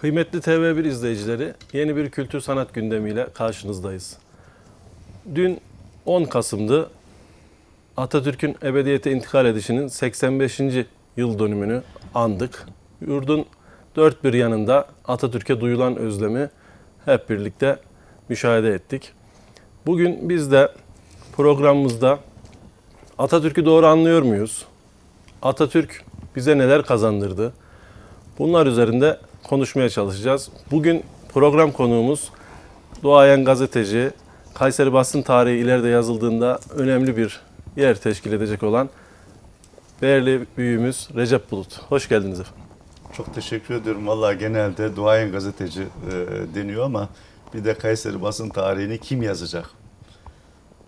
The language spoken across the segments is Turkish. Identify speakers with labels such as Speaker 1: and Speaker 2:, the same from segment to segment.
Speaker 1: Kıymetli TV1 izleyicileri, yeni bir kültür sanat gündemiyle karşınızdayız. Dün 10 Kasım'dı. Atatürk'ün ebediyete intikal edişinin 85. yıl dönümünü andık. Yurdun dört bir yanında Atatürk'e duyulan özlemi hep birlikte müşahede ettik. Bugün biz de programımızda Atatürk'ü doğru anlıyor muyuz? Atatürk bize neler kazandırdı? Bunlar üzerinde konuşmaya çalışacağız. Bugün program konuğumuz doğayan gazeteci, Kayseri basın tarihi ileride yazıldığında önemli bir yer teşkil edecek olan değerli büyüğümüz Recep Bulut. Hoş geldiniz efendim.
Speaker 2: Çok teşekkür ediyorum. Vallahi genelde duayen gazeteci e, deniyor ama bir de Kayseri basın tarihini kim yazacak?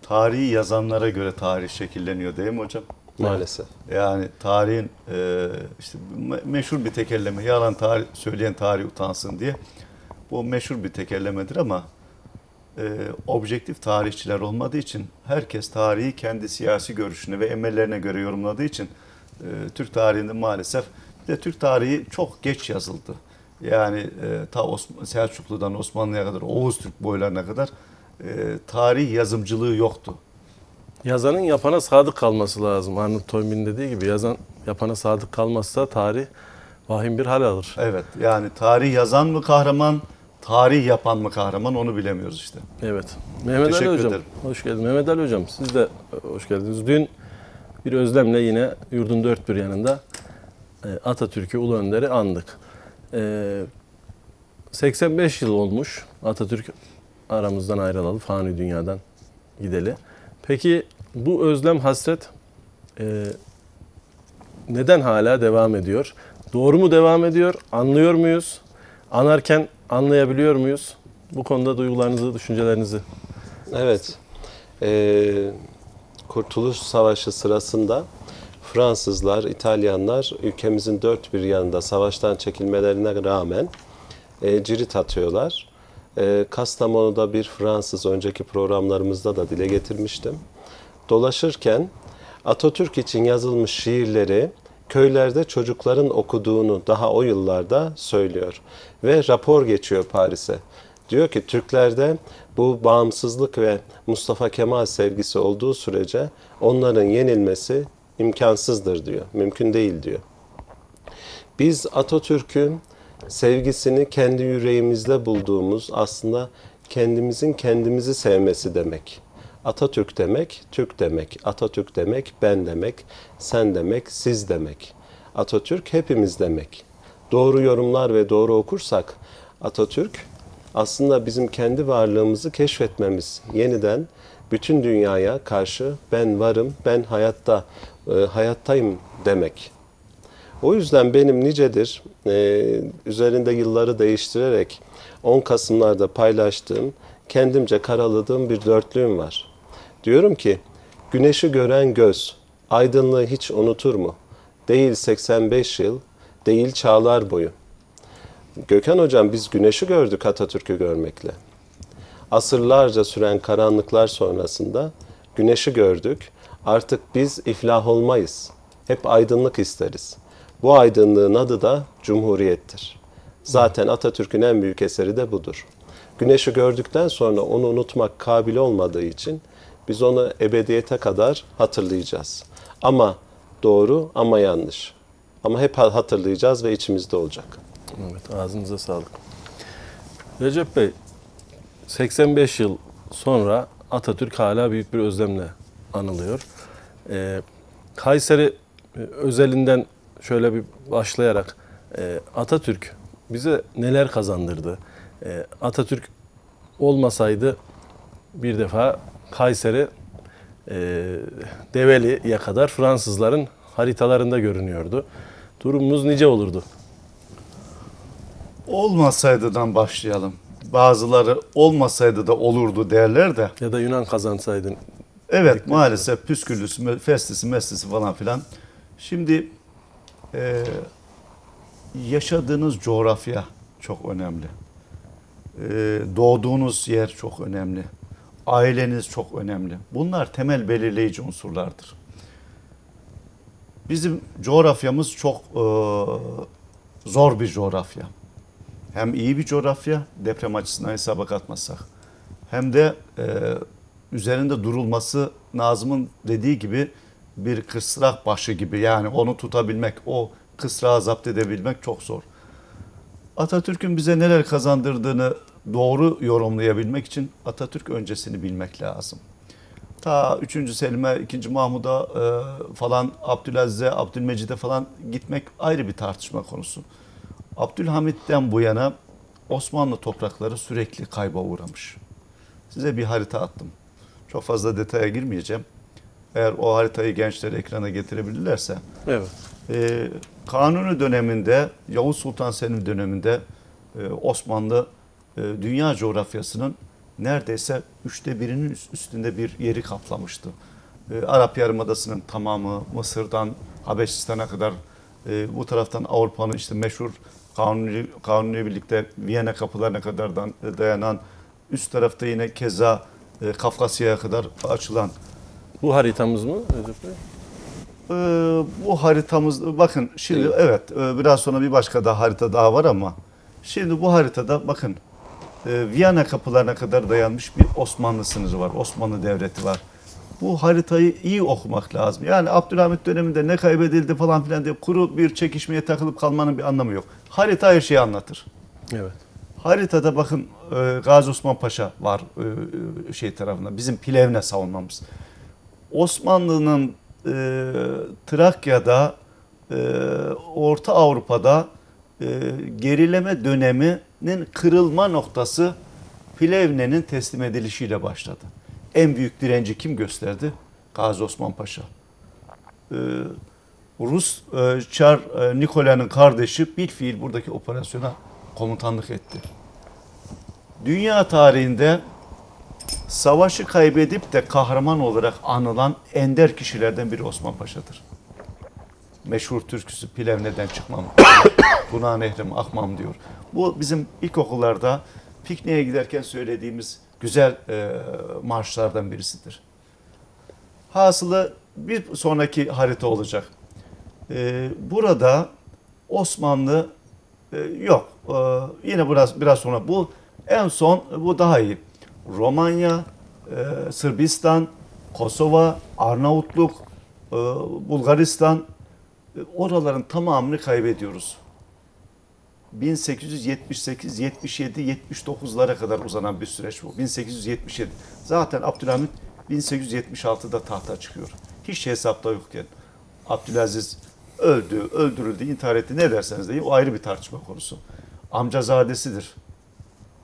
Speaker 2: Tarihi yazanlara göre tarih şekilleniyor değil mi hocam?
Speaker 3: Maalesef.
Speaker 2: Yani tarihin e, işte me- meşhur bir tekelleme, yalan tarih söyleyen tarih utansın diye. Bu meşhur bir tekellemedir ama e, objektif tarihçiler olmadığı için herkes tarihi kendi siyasi görüşüne ve emellerine göre yorumladığı için e, Türk tarihinde maalesef bir de Türk tarihi çok geç yazıldı. Yani e, ta Osman, Selçuklu'dan Osmanlı'ya kadar, Oğuz Türk boylarına kadar e, tarih yazımcılığı yoktu.
Speaker 1: Yazanın yapana sadık kalması lazım. Arnold Toynbee dediği gibi yazan yapana sadık kalmazsa tarih vahim bir hal alır.
Speaker 2: Evet yani tarih yazan mı kahraman, tarih yapan mı kahraman onu bilemiyoruz işte.
Speaker 1: Evet. Mehmet Ali
Speaker 2: Teşekkür
Speaker 1: Hocam,
Speaker 2: ederim.
Speaker 1: hoş geldiniz. Mehmet Ali Hocam, siz de hoş geldiniz. Dün bir özlemle yine yurdun dört bir yanında e, Atatürk'ü, Ulu Önder'i andık. E, 85 yıl olmuş Atatürk aramızdan ayrılalı, fani dünyadan gideli. Peki bu özlem, hasret e, neden hala devam ediyor? Doğru mu devam ediyor? Anlıyor muyuz? Anarken anlayabiliyor muyuz? Bu konuda duygularınızı, düşüncelerinizi
Speaker 3: Evet. Ee, Kurtuluş Savaşı sırasında Fransızlar, İtalyanlar ülkemizin dört bir yanında savaştan çekilmelerine rağmen e, cirit atıyorlar. E, Kastamonu'da bir Fransız önceki programlarımızda da dile getirmiştim. Dolaşırken Atatürk için yazılmış şiirleri köylerde çocukların okuduğunu daha o yıllarda söylüyor. Ve rapor geçiyor Paris'e. Diyor ki Türklerde bu bağımsızlık ve Mustafa Kemal sevgisi olduğu sürece onların yenilmesi imkansızdır diyor. Mümkün değil diyor. Biz Atatürk'ün sevgisini kendi yüreğimizde bulduğumuz aslında kendimizin kendimizi sevmesi demek. Atatürk demek, Türk demek. Atatürk demek, ben demek, sen demek, siz demek. Atatürk hepimiz demek. Doğru yorumlar ve doğru okursak Atatürk aslında bizim kendi varlığımızı keşfetmemiz, yeniden bütün dünyaya karşı ben varım, ben hayatta, e, hayattayım demek. O yüzden benim nicedir e, üzerinde yılları değiştirerek 10 Kasımlarda paylaştığım, kendimce karaladığım bir dörtlüğüm var. Diyorum ki, güneşi gören göz, aydınlığı hiç unutur mu? Değil 85 yıl, değil çağlar boyu. Gökhan Hocam biz güneşi gördük Atatürk'ü görmekle. Asırlarca süren karanlıklar sonrasında güneşi gördük. Artık biz iflah olmayız. Hep aydınlık isteriz. Bu aydınlığın adı da Cumhuriyettir. Zaten Atatürk'ün en büyük eseri de budur. Güneşi gördükten sonra onu unutmak kabil olmadığı için biz onu ebediyete kadar hatırlayacağız. Ama doğru ama yanlış. Ama hep hatırlayacağız ve içimizde olacak.
Speaker 1: Evet, ağzınıza sağlık. Recep Bey, 85 yıl sonra Atatürk hala büyük bir özlemle anılıyor. Ee, Kayseri e, özelinden şöyle bir başlayarak e, Atatürk bize neler kazandırdı? E, Atatürk olmasaydı bir defa Kayseri e, Develi'ye kadar Fransızların haritalarında görünüyordu. Durumumuz nice olurdu?
Speaker 2: Olmasaydıdan başlayalım. Bazıları olmasaydı da olurdu derler de.
Speaker 1: Ya da Yunan kazansaydın.
Speaker 2: Evet maalesef püsküllüsü, festisi, meslisi falan filan. Şimdi e, yaşadığınız coğrafya çok önemli. E, doğduğunuz yer çok önemli. Aileniz çok önemli. Bunlar temel belirleyici unsurlardır. Bizim coğrafyamız çok e, zor bir coğrafya. hem iyi bir coğrafya deprem açısından hesaba katmazsak hem de e, üzerinde durulması Nazım'ın dediği gibi bir kısrak başı gibi yani onu tutabilmek, o kısrağı zapt edebilmek çok zor. Atatürk'ün bize neler kazandırdığını doğru yorumlayabilmek için Atatürk öncesini bilmek lazım. Ta 3. Selim'e, 2. Mahmud'a e, falan Abdülaziz'e, Abdülmecid'e falan gitmek ayrı bir tartışma konusu. Abdülhamit'ten bu yana Osmanlı toprakları sürekli kayba uğramış. Size bir harita attım. Çok fazla detaya girmeyeceğim. Eğer o haritayı gençler ekrana getirebilirlerse.
Speaker 1: Evet.
Speaker 2: Ee, Kanuni döneminde, Yavuz Sultan Selim döneminde e, Osmanlı e, dünya coğrafyasının neredeyse üçte birinin üst- üstünde bir yeri kaplamıştı. E, Arap Yarımadası'nın tamamı, Mısır'dan Habeşistan'a kadar e, bu taraftan Avrupa'nın işte meşhur Kanuni, Kanuni birlikte Viyana kapılarına kadar dayanan üst tarafta yine keza e, Kafkasya'ya kadar açılan
Speaker 1: Bu haritamız mı Recep Bey?
Speaker 2: Ee, bu haritamız bakın şimdi
Speaker 3: Değil.
Speaker 2: evet e, biraz sonra bir başka da harita daha var ama şimdi bu haritada bakın e, Viyana kapılarına kadar dayanmış bir Osmanlı sınırı var. Osmanlı devleti var. Bu haritayı iyi okumak lazım. Yani Abdülhamit döneminde ne kaybedildi falan filan diye kuru bir çekişmeye takılıp kalmanın bir anlamı yok. Harita her şeyi anlatır.
Speaker 1: Evet.
Speaker 2: Haritada bakın e, Gazi Osman Paşa var e, şey tarafında. Bizim Plevne savunmamız. Osmanlı'nın e, Trakya'da, e, Orta Avrupa'da e, gerileme döneminin kırılma noktası Plevne'nin teslim edilişiyle başladı. En büyük direnci kim gösterdi? Gazi Osman Paşa. E, Rus e, Çar e, Nikola'nın kardeşi bilfiil buradaki operasyona komutanlık etti. Dünya tarihinde savaşı kaybedip de kahraman olarak anılan ender kişilerden biri Osman Paşa'dır. Meşhur türküsü Plevne'den çıkmam, Buna nehrim akmam diyor. Bu bizim ilkokullarda pikniğe giderken söylediğimiz güzel e, marşlardan birisidir. Hasılı bir sonraki harita olacak. E, burada Osmanlı e, yok. E, yine biraz biraz sonra bu en son bu daha iyi. Romanya, e, Sırbistan, Kosova, Arnavutluk, e, Bulgaristan e, oraların tamamını kaybediyoruz. 1878, 77, 79'lara kadar uzanan bir süreç bu. 1877. Zaten Abdülhamit 1876'da tahta çıkıyor. Hiç hesapta yokken. Abdülaziz öldü, öldürüldü, intihar etti ne derseniz deyin o ayrı bir tartışma konusu. Amcazadesidir.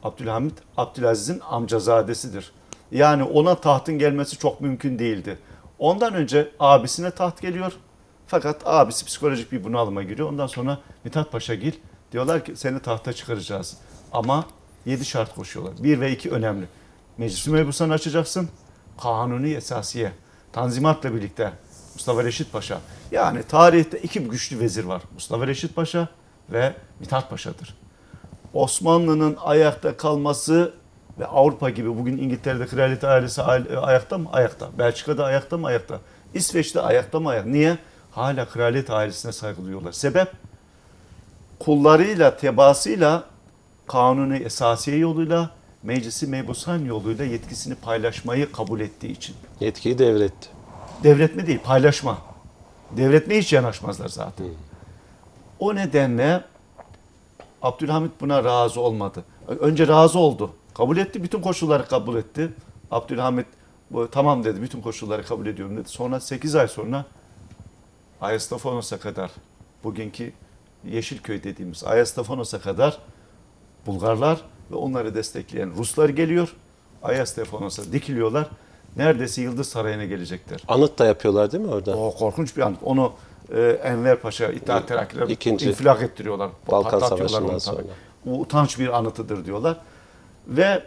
Speaker 2: Abdülhamit Abdülaziz'in amcazadesidir. Yani ona tahtın gelmesi çok mümkün değildi. Ondan önce abisine taht geliyor. Fakat abisi psikolojik bir bunalıma giriyor. Ondan sonra Mithat Paşagil diyorlar ki seni tahta çıkaracağız. Ama yedi şart koşuyorlar. Bir ve iki önemli. Meclis-i Mebusan'ı açacaksın. Kanuni esasiye. Tanzimatla birlikte Mustafa Reşit Paşa. Yani tarihte iki güçlü vezir var. Mustafa Reşit Paşa ve Mithat Paşa'dır. Osmanlı'nın ayakta kalması ve Avrupa gibi bugün İngiltere'de kraliyet ailesi aile- ayakta mı? Ayakta. Belçika'da ayakta mı? Ayakta. İsveç'te ayakta mı? Ayakta. Niye? Hala kraliyet ailesine saygı duyuyorlar. Sebep? Kullarıyla, tebaasıyla kanuni esasiye yoluyla meclisi mebusan yoluyla yetkisini paylaşmayı kabul ettiği için.
Speaker 3: Yetkiyi devretti.
Speaker 2: Devretme değil, paylaşma. Devretme hiç yanaşmazlar zaten. O nedenle Abdülhamit buna razı olmadı. Önce razı oldu. Kabul etti, bütün koşulları kabul etti. Abdülhamit tamam dedi, bütün koşulları kabul ediyorum dedi. Sonra 8 ay sonra Ayastafonos'a kadar, bugünkü Yeşilköy dediğimiz Ayastafonos'a kadar Bulgarlar ve onları destekleyen Ruslar geliyor. Ayastafonos'a dikiliyorlar. Neredeyse Yıldız Sarayı'na gelecekler.
Speaker 3: Anıt da yapıyorlar değil mi orada?
Speaker 2: O korkunç bir an. Onu e, Enver Paşa, İttihat Terakkiler
Speaker 3: İkinci
Speaker 2: infilak ettiriyorlar.
Speaker 3: Balkan Savaşı'ndan sonra.
Speaker 2: Bu utanç bir anıtıdır diyorlar. Ve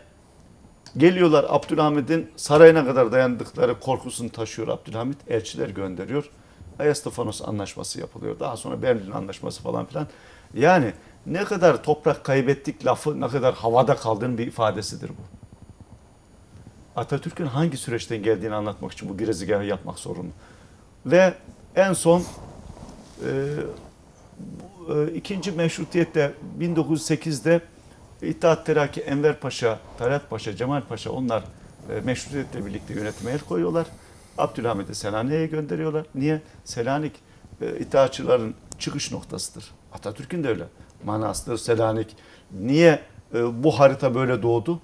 Speaker 2: geliyorlar Abdülhamid'in sarayına kadar dayandıkları korkusunu taşıyor Abdülhamit. Elçiler gönderiyor. Ayastafanos anlaşması yapılıyor. Daha sonra Berlin anlaşması falan filan. Yani ne kadar toprak kaybettik lafı ne kadar havada kaldığının bir ifadesidir bu. Atatürk'ün hangi süreçten geldiğini anlatmak için bu girizgahı yapmak zorunlu. Ve en son ikinci meşrutiyette 1908'de İttihat Terakki Enver Paşa, Talat Paşa, Cemal Paşa onlar e, meşrutiyetle birlikte yönetime el koyuyorlar. Abdülhamid'i Selanik'e gönderiyorlar. Niye? Selanik e, İttihatçıların çıkış noktasıdır. Atatürk'ün de öyle. Manastır, Selanik. Niye e, bu harita böyle doğdu?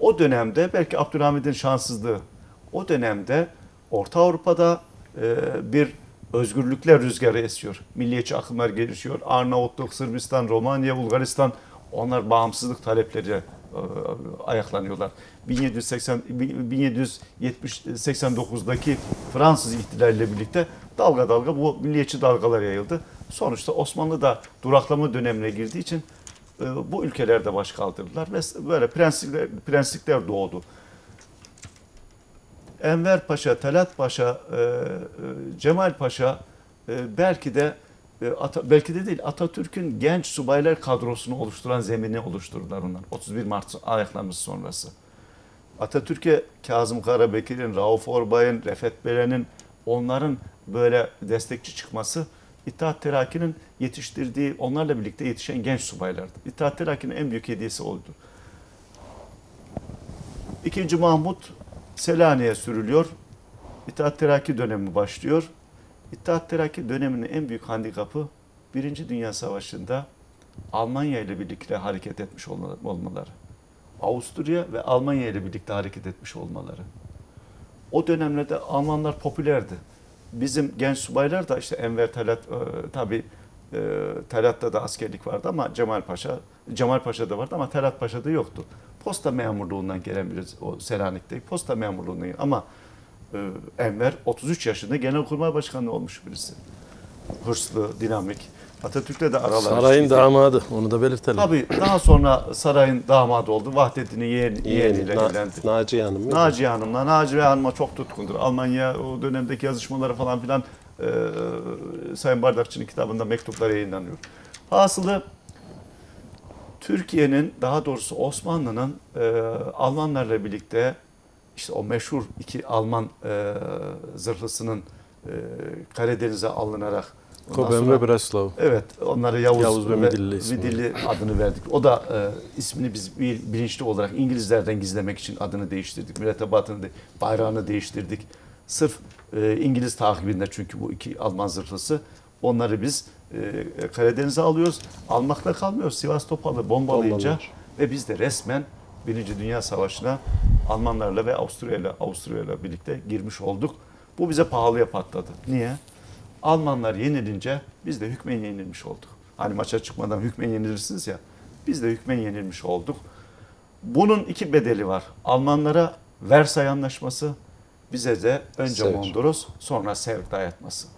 Speaker 2: O dönemde belki Abdülhamid'in şanssızlığı. O dönemde Orta Avrupa'da e, bir özgürlükler rüzgarı esiyor. Milliyetçi akımlar gelişiyor. Arnavutluk, Sırbistan, Romanya, Bulgaristan onlar bağımsızlık talepleri e, ayaklanıyorlar. 1780 1789'daki Fransız ihtilaliyle birlikte dalga dalga bu milliyetçi dalgalar yayıldı. Sonuçta Osmanlı da duraklama dönemine girdiği için e, bu ülkelerde baş kaldırdılar ve böyle prensipler, prensipler doğdu. Enver Paşa, Talat Paşa, e, e, Cemal Paşa e, belki de belki de değil Atatürk'ün genç subaylar kadrosunu oluşturan zemini oluşturdular onlar. 31 Mart ayaklanması sonrası. Atatürk'e Kazım Karabekir'in, Rauf Orbay'ın, Refet Belen'in onların böyle destekçi çıkması İttihat Terakki'nin yetiştirdiği, onlarla birlikte yetişen genç subaylardı. İttihat Terakki'nin en büyük hediyesi oydu. İkinci Mahmut Selanik'e sürülüyor. İttihat Terakki dönemi başlıyor. İttihat Terakki döneminin en büyük handikapı Birinci Dünya Savaşı'nda Almanya ile birlikte hareket etmiş olma- olmaları. Avusturya ve Almanya ile birlikte hareket etmiş olmaları. O dönemlerde Almanlar popülerdi. Bizim genç subaylar da işte Enver Talat e, tabi e, Talat'ta da askerlik vardı ama Cemal Paşa Cemal Paşa'da vardı ama Talat Paşa'da yoktu. Posta memurluğundan gelen birisi o Selanik'te posta memurluğundan ama e, Enver 33 yaşında Genelkurmay Başkanı olmuş birisi. Hırslı, dinamik. Atatürk'le de araları
Speaker 1: Sarayın
Speaker 2: iyiydi.
Speaker 1: damadı. Onu da belirtelim.
Speaker 2: Tabii daha sonra sarayın damadı oldu. Vahdettin'in yeğen, yeğeniyle
Speaker 3: Na-
Speaker 2: evlendi.
Speaker 3: Naciye Hanım.
Speaker 2: Naciye Hanım'la, Naciye Hanım'a çok tutkundur. Almanya o dönemdeki yazışmaları falan filan e, Sayın Bardakçı'nın kitabında mektuplar yayınlanıyor. Hasılı Türkiye'nin daha doğrusu Osmanlı'nın e, Almanlarla birlikte işte o meşhur iki Alman e, zırhlısının e, Karadeniz'e alınarak
Speaker 1: Kobem ve Breslau.
Speaker 2: Evet, onlara Yavuz,
Speaker 1: Yavuz ve Midilli ismi.
Speaker 2: Midilli adını verdik. O da e, ismini biz bil- bilinçli olarak İngilizlerden gizlemek için adını değiştirdik. Mürettebatını, bayrağını değiştirdik. Sırf e, İngiliz takibinde çünkü bu iki Alman zırhlısı. Onları biz e, Karadeniz'e alıyoruz. Almakla kalmıyoruz. Sivas Topal'ı bombalayınca
Speaker 3: Bombalıyor.
Speaker 2: ve biz de resmen Birinci Dünya Savaşı'na Almanlarla ve Avusturya'yla Avusturya'yla birlikte girmiş olduk. Bu bize pahalıya patladı. Niye? Almanlar yenilince biz de hükmen yenilmiş olduk. Hani maça çıkmadan hükmen yenilirsiniz ya. Biz de hükmen yenilmiş olduk. Bunun iki bedeli var. Almanlara Versay Anlaşması, bize de önce
Speaker 3: Sevr.
Speaker 2: Mondros, sonra Sevr dayatması.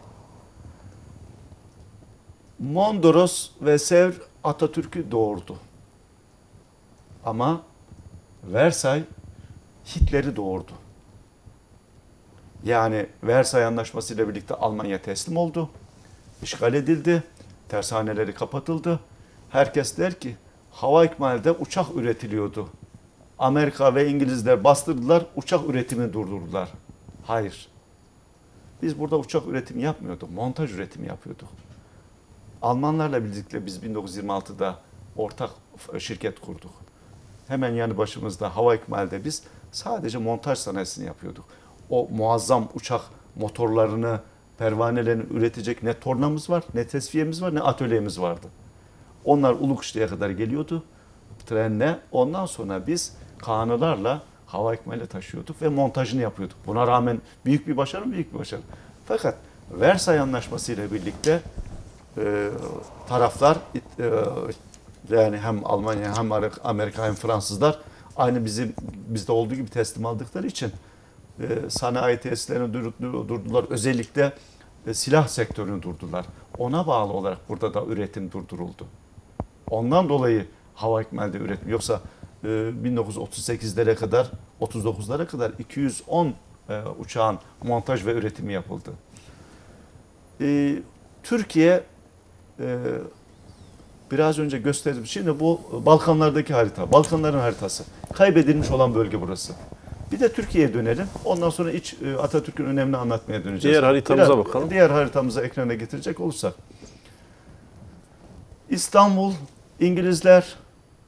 Speaker 2: Mondros ve Sevr Atatürk'ü doğurdu. Ama Versay Hitler'i doğurdu. Yani Versay Anlaşması ile birlikte Almanya teslim oldu. İşgal edildi. Tersaneleri kapatıldı. Herkes der ki hava ikmalde uçak üretiliyordu. Amerika ve İngilizler bastırdılar, uçak üretimini durdurdular. Hayır. Biz burada uçak üretimi yapmıyorduk, montaj üretimi yapıyorduk. Almanlarla birlikte biz 1926'da ortak şirket kurduk. Hemen yanı başımızda hava ikmalde biz sadece montaj sanayisini yapıyorduk. O muazzam uçak motorlarını, pervanelerini üretecek ne tornamız var, ne tesviyemiz var, ne atölyemiz vardı. Onlar Ulukışlı'ya kadar geliyordu trenle. Ondan sonra biz kanılarla hava ikmali taşıyorduk ve montajını yapıyorduk. Buna rağmen büyük bir başarı mı? Büyük bir başarı. Fakat Versay Anlaşması ile birlikte e, taraflar e, yani hem Almanya hem Amerika hem Fransızlar aynı bizim bizde olduğu gibi teslim aldıkları için e, sanayi tesislerini durdu- durdular. Özellikle e, silah sektörünü durdular. Ona bağlı olarak burada da üretim durduruldu. Ondan dolayı hava ikmalde üretim. Yoksa e, 1938'lere kadar, 39'lara kadar 210 e, uçağın montaj ve üretimi yapıldı. Türkiye e, biraz önce gösterdim. Şimdi bu Balkanlardaki harita, Balkanların haritası. Kaybedilmiş olan bölge burası. Bir de Türkiye'ye dönelim. Ondan sonra iç e, Atatürk'ün önemini anlatmaya döneceğiz.
Speaker 1: Diğer haritamıza
Speaker 2: Biraz-
Speaker 1: bakalım.
Speaker 2: Diğer haritamıza ekrana getirecek olursak. İstanbul İngilizler,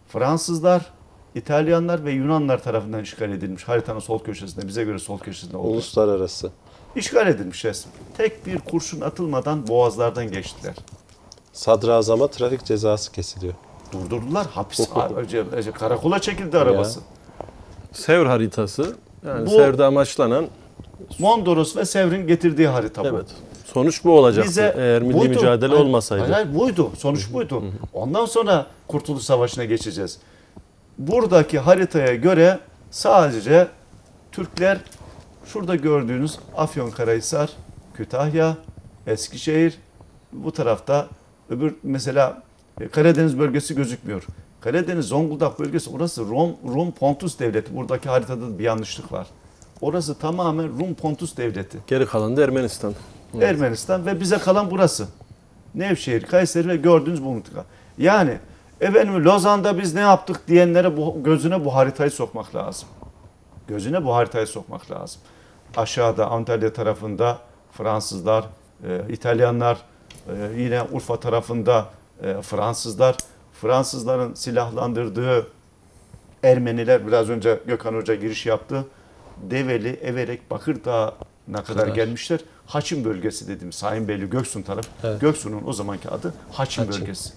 Speaker 2: Fransızlar, İtalyanlar ve Yunanlar tarafından işgal edilmiş. Haritanın sol köşesinde, bize göre sol köşesinde oldu.
Speaker 3: Uluslararası.
Speaker 2: İşgal edilmiş resmen. Tek bir kurşun atılmadan boğazlardan geçtiler.
Speaker 3: Sadrazama trafik cezası kesiliyor.
Speaker 2: Durdurdular. Hapis karakola çekildi arabası.
Speaker 1: Sevr haritası yani
Speaker 2: Bu-
Speaker 1: Sevr'de amaçlanan
Speaker 2: Mondros ve Sevr'in getirdiği harita bu.
Speaker 1: evet. Sonuç bu olacaktı.
Speaker 2: Bize
Speaker 1: Eğer milli
Speaker 2: buydu.
Speaker 1: mücadele
Speaker 2: Hayır,
Speaker 1: olmasaydı.
Speaker 2: Hayır, hayır, buydu. Sonuç buydu. Ondan sonra Kurtuluş Savaşı'na geçeceğiz. Buradaki haritaya göre sadece Türkler şurada gördüğünüz Afyonkarahisar, Kütahya, Eskişehir bu tarafta öbür mesela e, Karadeniz bölgesi gözükmüyor. Karadeniz Zonguldak bölgesi orası Rum, Rum Pontus devleti. Buradaki haritada bir yanlışlık var. Orası tamamen Rum Pontus devleti.
Speaker 1: Geri kalan da Ermenistan.
Speaker 2: Ermenistan ve bize kalan burası. Nevşehir, Kayseri ve gördüğünüz bu mıntıka. Yani efendim Lozan'da biz ne yaptık diyenlere bu, gözüne bu haritayı sokmak lazım. Gözüne bu haritayı sokmak lazım. Aşağıda Antalya tarafında Fransızlar, e, İtalyanlar, e, yine Urfa tarafında e, Fransızlar, Fransızların silahlandırdığı Ermeniler biraz önce Gökhan Hoca giriş yaptı. Develi, Everek, Bakırdağ'a kadar
Speaker 3: Kadar.
Speaker 2: gelmişler. Haçin bölgesi dedim. Sayın Beyli Göksun taraf.
Speaker 3: Evet.
Speaker 2: Göksun'un o zamanki adı Haçin. bölgesi.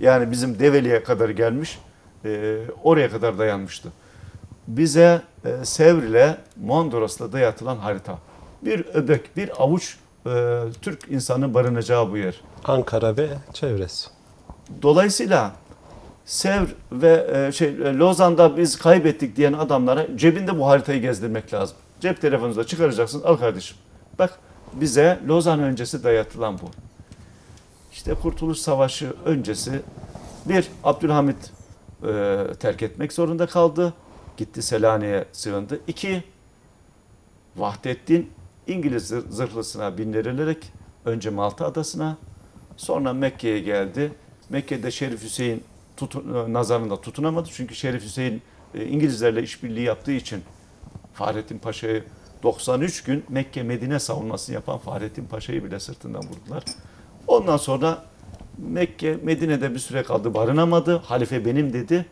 Speaker 2: Yani bizim Develi'ye kadar gelmiş. e, oraya kadar dayanmıştı. Bize e, Sevr ile Mondros'la dayatılan harita. Bir öbek, bir avuç e, Türk insanın barınacağı bu yer.
Speaker 3: Ankara ve çevresi.
Speaker 2: Dolayısıyla Sevr ve e, şey e, Lozan'da biz kaybettik diyen adamlara cebinde bu haritayı gezdirmek lazım. Cep telefonunuzda çıkaracaksınız. Al kardeşim. Bak bize Lozan öncesi dayatılan bu. İşte Kurtuluş Savaşı öncesi bir Abdülhamit e, terk etmek zorunda kaldı. Gitti Selanik'e sığındı. İki Vahdettin İngiliz zır- zırhlısına bindirilerek önce Malta adasına sonra Mekke'ye geldi. Mekke'de Şerif Hüseyin tutun, nazarında tutunamadı. Çünkü Şerif Hüseyin e, İngilizlerle işbirliği yaptığı için Fahrettin Paşa'yı 93 gün Mekke Medine savunmasını yapan Fahrettin Paşa'yı bile sırtından vurdular. Ondan sonra Mekke Medine'de bir süre kaldı barınamadı. Halife benim dedi.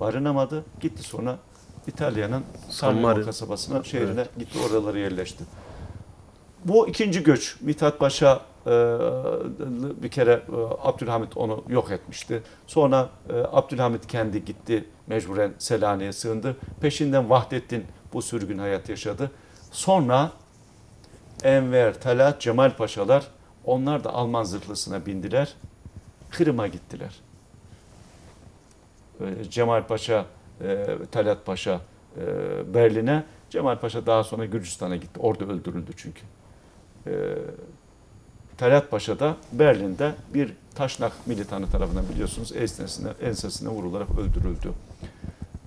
Speaker 2: Barınamadı. Gitti sonra İtalya'nın
Speaker 1: San Marino.
Speaker 2: kasabasına, şehrine gitti oralara yerleşti. Bu ikinci göç. Mithat Paşa e, bir kere e, Abdülhamit onu yok etmişti. Sonra e, Abdülhamit kendi gitti mecburen Selanik'e sığındı. Peşinden Vahdettin bu sürgün hayat yaşadı. Sonra Enver, Talat, Cemal Paşalar onlar da Alman zırhlısına bindiler. Kırım'a gittiler. Cemal Paşa, Talat Paşa Berlin'e, Cemal Paşa daha sonra Gürcistan'a gitti. Orada öldürüldü çünkü. E, Talat Paşa da Berlin'de bir Taşnak militanı tarafından biliyorsunuz ensesine, ensesine vurularak öldürüldü.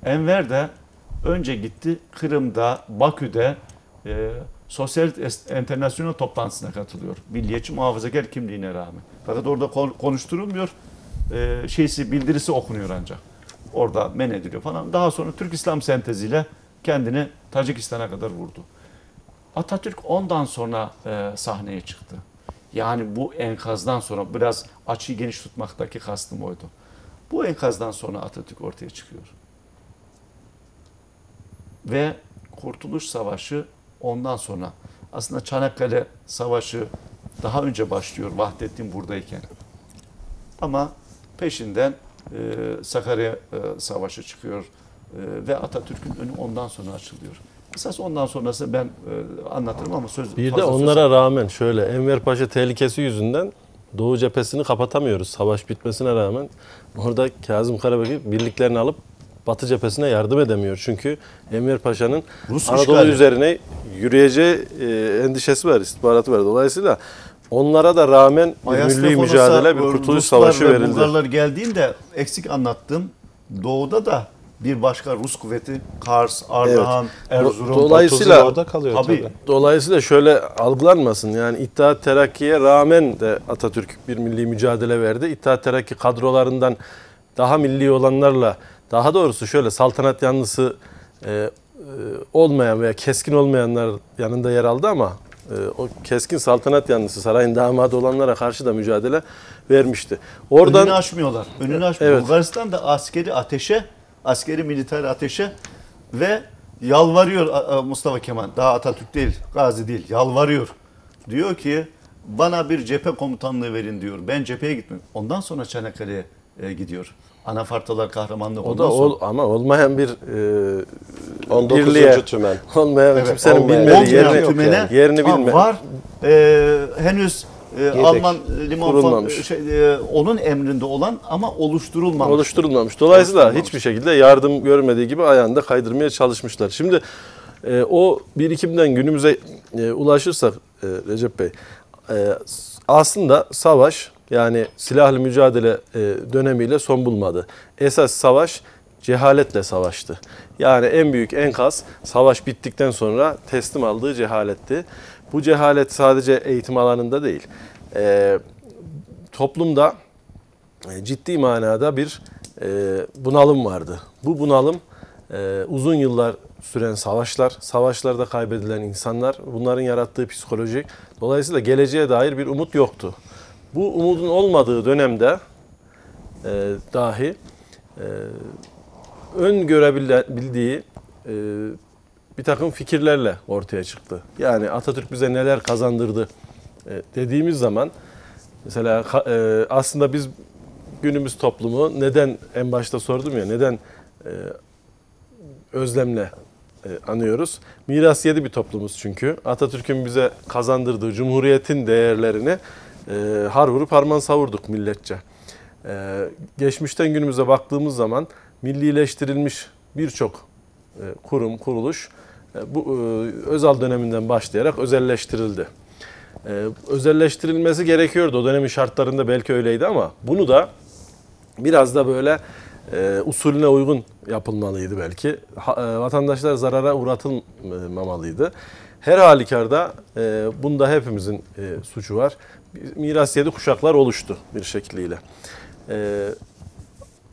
Speaker 2: Enver de önce gitti Kırım'da, Bakü'de e, Sosyalist Es- Enternasyonel toplantısına katılıyor. Milliyetçi muhafazakar kimliğine rağmen. Fakat orada kon- konuşturulmuyor. E, şeysi bildirisi okunuyor ancak. Orada men ediliyor falan. Daha sonra Türk İslam senteziyle kendini Tacikistan'a kadar vurdu. Atatürk ondan sonra e, sahneye çıktı. Yani bu enkazdan sonra biraz açıyı geniş tutmaktaki kastım oydu. Bu enkazdan sonra Atatürk ortaya çıkıyor. Ve Kurtuluş Savaşı ondan sonra aslında Çanakkale Savaşı daha önce başlıyor Vahdettin buradayken. Ama peşinden e, Sakarya e, Savaşı çıkıyor e, ve Atatürk'ün önü ondan sonra açılıyor. Esas ondan sonrası ben e, anlatırım ama söz
Speaker 1: Bir de
Speaker 2: fazla söz-
Speaker 1: onlara rağmen şöyle Enver Paşa tehlikesi yüzünden Doğu cephesini kapatamıyoruz. Savaş bitmesine rağmen orada Kazım Karabekir birliklerini alıp Batı cephesine yardım edemiyor. Çünkü Enver Paşa'nın
Speaker 2: Rus
Speaker 1: Anadolu
Speaker 2: işgali.
Speaker 1: üzerine yürüyeceği e, endişesi var, istihbaratı var. Dolayısıyla onlara da rağmen bir milli
Speaker 2: Ayastefonos'a
Speaker 1: mücadele, bir
Speaker 2: Ruslar
Speaker 1: kurtuluş savaşı
Speaker 2: ve
Speaker 1: verildi.
Speaker 2: Bulgarlar geldiğinde eksik anlattım. Doğuda da bir başka Rus kuvveti Kars, Ardahan, Erzurum.
Speaker 1: Dolayısıyla-
Speaker 3: orada kalıyor
Speaker 2: Tabii.
Speaker 3: tabii.
Speaker 1: Dolayısıyla şöyle algılanmasın. Yani İttihat Terakki'ye rağmen de Atatürk bir milli mücadele verdi. İttihat Terakki kadrolarından daha milli olanlarla daha doğrusu şöyle saltanat yanlısı e, e, olmayan veya keskin olmayanlar yanında yer aldı ama e, o keskin saltanat yanlısı sarayın damadı olanlara karşı da mücadele vermişti. Oradan
Speaker 2: Önünü açmıyorlar. Önünü açmıyor.
Speaker 1: Evet.
Speaker 2: Bulgaristan da askeri ateşe, askeri militer ateşe ve yalvarıyor Mustafa Kemal. Daha Atatürk değil, Gazi değil. Yalvarıyor. Diyor ki bana bir cephe komutanlığı verin diyor. Ben cepheye gitmiyorum. Ondan sonra Çanakkale'ye e, gidiyor. Anafartalar kahramanlığı
Speaker 1: o da
Speaker 2: sonra.
Speaker 1: ol, ama olmayan bir e,
Speaker 3: 19.
Speaker 1: birliğe,
Speaker 3: tümen.
Speaker 1: olmayan
Speaker 2: Evet,
Speaker 1: kimsenin
Speaker 3: olmayan.
Speaker 1: bilmediği
Speaker 2: Olmayan
Speaker 1: yerini,
Speaker 2: tümene
Speaker 1: yerini
Speaker 2: ha,
Speaker 1: bilme.
Speaker 2: var. E, henüz e, Alman fa- şey, e, onun emrinde olan ama oluşturulmamış.
Speaker 1: oluşturulmamış. Dolayısıyla
Speaker 2: Oluşturulmamış.
Speaker 1: hiçbir şekilde yardım görmediği gibi ayağında kaydırmaya çalışmışlar. Şimdi e, o birikimden günümüze e, ulaşırsak e, Recep Bey, e, aslında savaş yani silahlı mücadele e, dönemiyle son bulmadı. Esas savaş cehaletle savaştı. Yani en büyük enkaz savaş bittikten sonra teslim aldığı cehaletti. Bu cehalet sadece eğitim alanında değil. E, toplumda e, ciddi manada bir e, bunalım vardı. Bu bunalım e, uzun yıllar süren savaşlar, savaşlarda kaybedilen insanlar, bunların yarattığı psikoloji. Dolayısıyla geleceğe dair bir umut yoktu. Bu umudun olmadığı dönemde e, dahi e, öngörebildiği e, bir takım fikirlerle ortaya çıktı. Yani Atatürk bize neler kazandırdı e, dediğimiz zaman mesela e, aslında biz günümüz toplumu neden en başta sordum ya neden e, özlemle anıyoruz. Miras yedi bir toplumuz çünkü. Atatürk'ün bize kazandırdığı cumhuriyetin değerlerini har vurup harman savurduk milletçe. Geçmişten günümüze baktığımız zaman millileştirilmiş birçok kurum, kuruluş bu e, Özal döneminden başlayarak özelleştirildi. E, özelleştirilmesi gerekiyordu. O dönemin şartlarında belki öyleydi ama bunu da biraz da böyle e, usulüne uygun yapılmalıydı belki. E, vatandaşlar zarara uğratılmamalıydı. Her halükarda e, bunda hepimizin e, suçu var. Miras yedi kuşaklar oluştu bir şekliyle. E,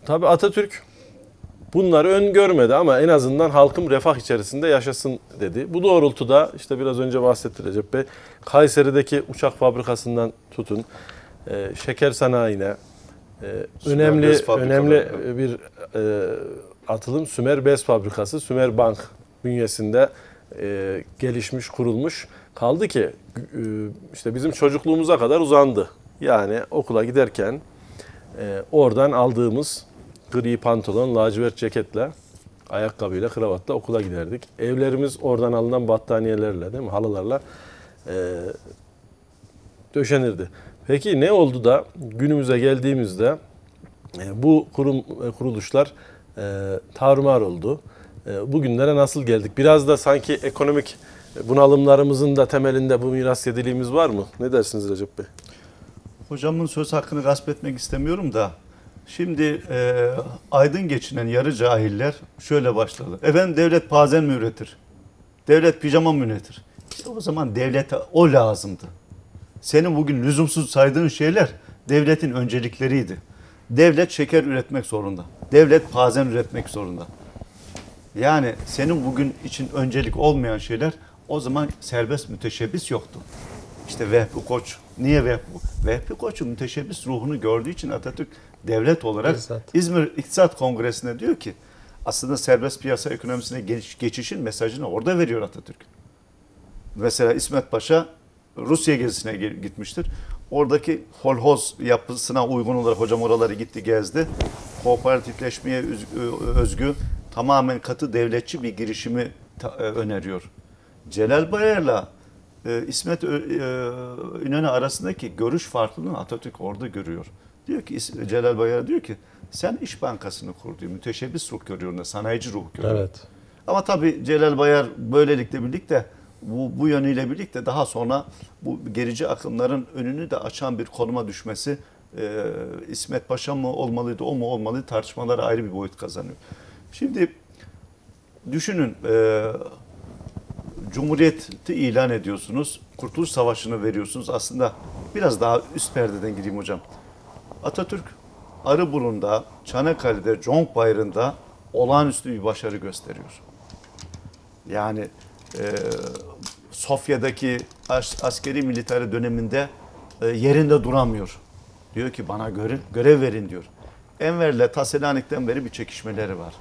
Speaker 1: tabii Atatürk bunları öngörmedi ama en azından halkım refah içerisinde yaşasın dedi. Bu doğrultuda işte biraz önce bahsetti Recep Bey. Kayseri'deki uçak fabrikasından tutun, e, şeker sanayine, e, önemli önemli bir e, atılım Sümer Bez Fabrikası, Sümer Bank bünyesinde e, gelişmiş, kurulmuş. Kaldı ki e, işte bizim çocukluğumuza kadar uzandı. Yani okula giderken e, oradan aldığımız gri pantolon, lacivert ceketle, ayakkabıyla, kravatla okula giderdik. Evlerimiz oradan alınan battaniyelerle, değil mi? Halılarla e, döşenirdi. Peki ne oldu da günümüze geldiğimizde e, bu kurum e, kuruluşlar e, tarumar oldu. E, bugünlere nasıl geldik? Biraz da sanki ekonomik bunalımlarımızın da temelinde bu miras yediliğimiz var mı? Ne dersiniz Recep Bey?
Speaker 2: Hocamın söz hakkını gasp etmek istemiyorum da şimdi e, aydın geçinen yarı cahiller şöyle başladı. Efendim devlet pazen mi üretir? Devlet pijama mı üretir? İşte o zaman devlete o lazımdı. Senin bugün lüzumsuz saydığın şeyler devletin öncelikleriydi. Devlet şeker üretmek zorunda. Devlet pazen üretmek zorunda. Yani senin bugün için öncelik olmayan şeyler o zaman serbest müteşebbis yoktu. İşte Vehbi Koç. Niye Vehbi? Vehbi Koç'un müteşebbis ruhunu gördüğü için Atatürk devlet olarak
Speaker 3: Bizzat.
Speaker 2: İzmir İktisat Kongresi'ne diyor ki aslında serbest piyasa ekonomisine geç- geçişin mesajını orada veriyor Atatürk. Mesela İsmet Paşa Rusya gezisine ge- gitmiştir. Oradaki kolhoz yapısına uygun olarak hocam oraları gitti gezdi. Kooperatifleşmeye öz- özgü tamamen katı devletçi bir girişimi e, öneriyor. Celal Bayar'la e, İsmet e, İnönü arasındaki görüş farklılığını Atatürk orada görüyor. Diyor ki Celal Bayar diyor ki sen İş Bankası'nı kur diyor. Müteşebbis ruh görüyor, sanayici ruh görüyor.
Speaker 3: Evet.
Speaker 2: Ama tabii Celal Bayar böylelikle birlikte bu, bu yönüyle birlikte daha sonra bu gerici akımların önünü de açan bir konuma düşmesi e, İsmet Paşa mı olmalıydı o mu olmalıydı tartışmalara ayrı bir boyut kazanıyor. Şimdi düşünün e, Cumhuriyeti ilan ediyorsunuz. Kurtuluş Savaşı'nı veriyorsunuz. Aslında biraz daha üst perdeden gireyim hocam. Atatürk Arıburun'da, Çanakkale'de, Conk Bayırı'nda olağanüstü bir başarı gösteriyor. Yani e, Sofya'daki as- askeri militer döneminde e, yerinde duramıyor. Diyor ki bana göre, görev verin diyor. Enver'le Taselanik'ten beri bir çekişmeleri var.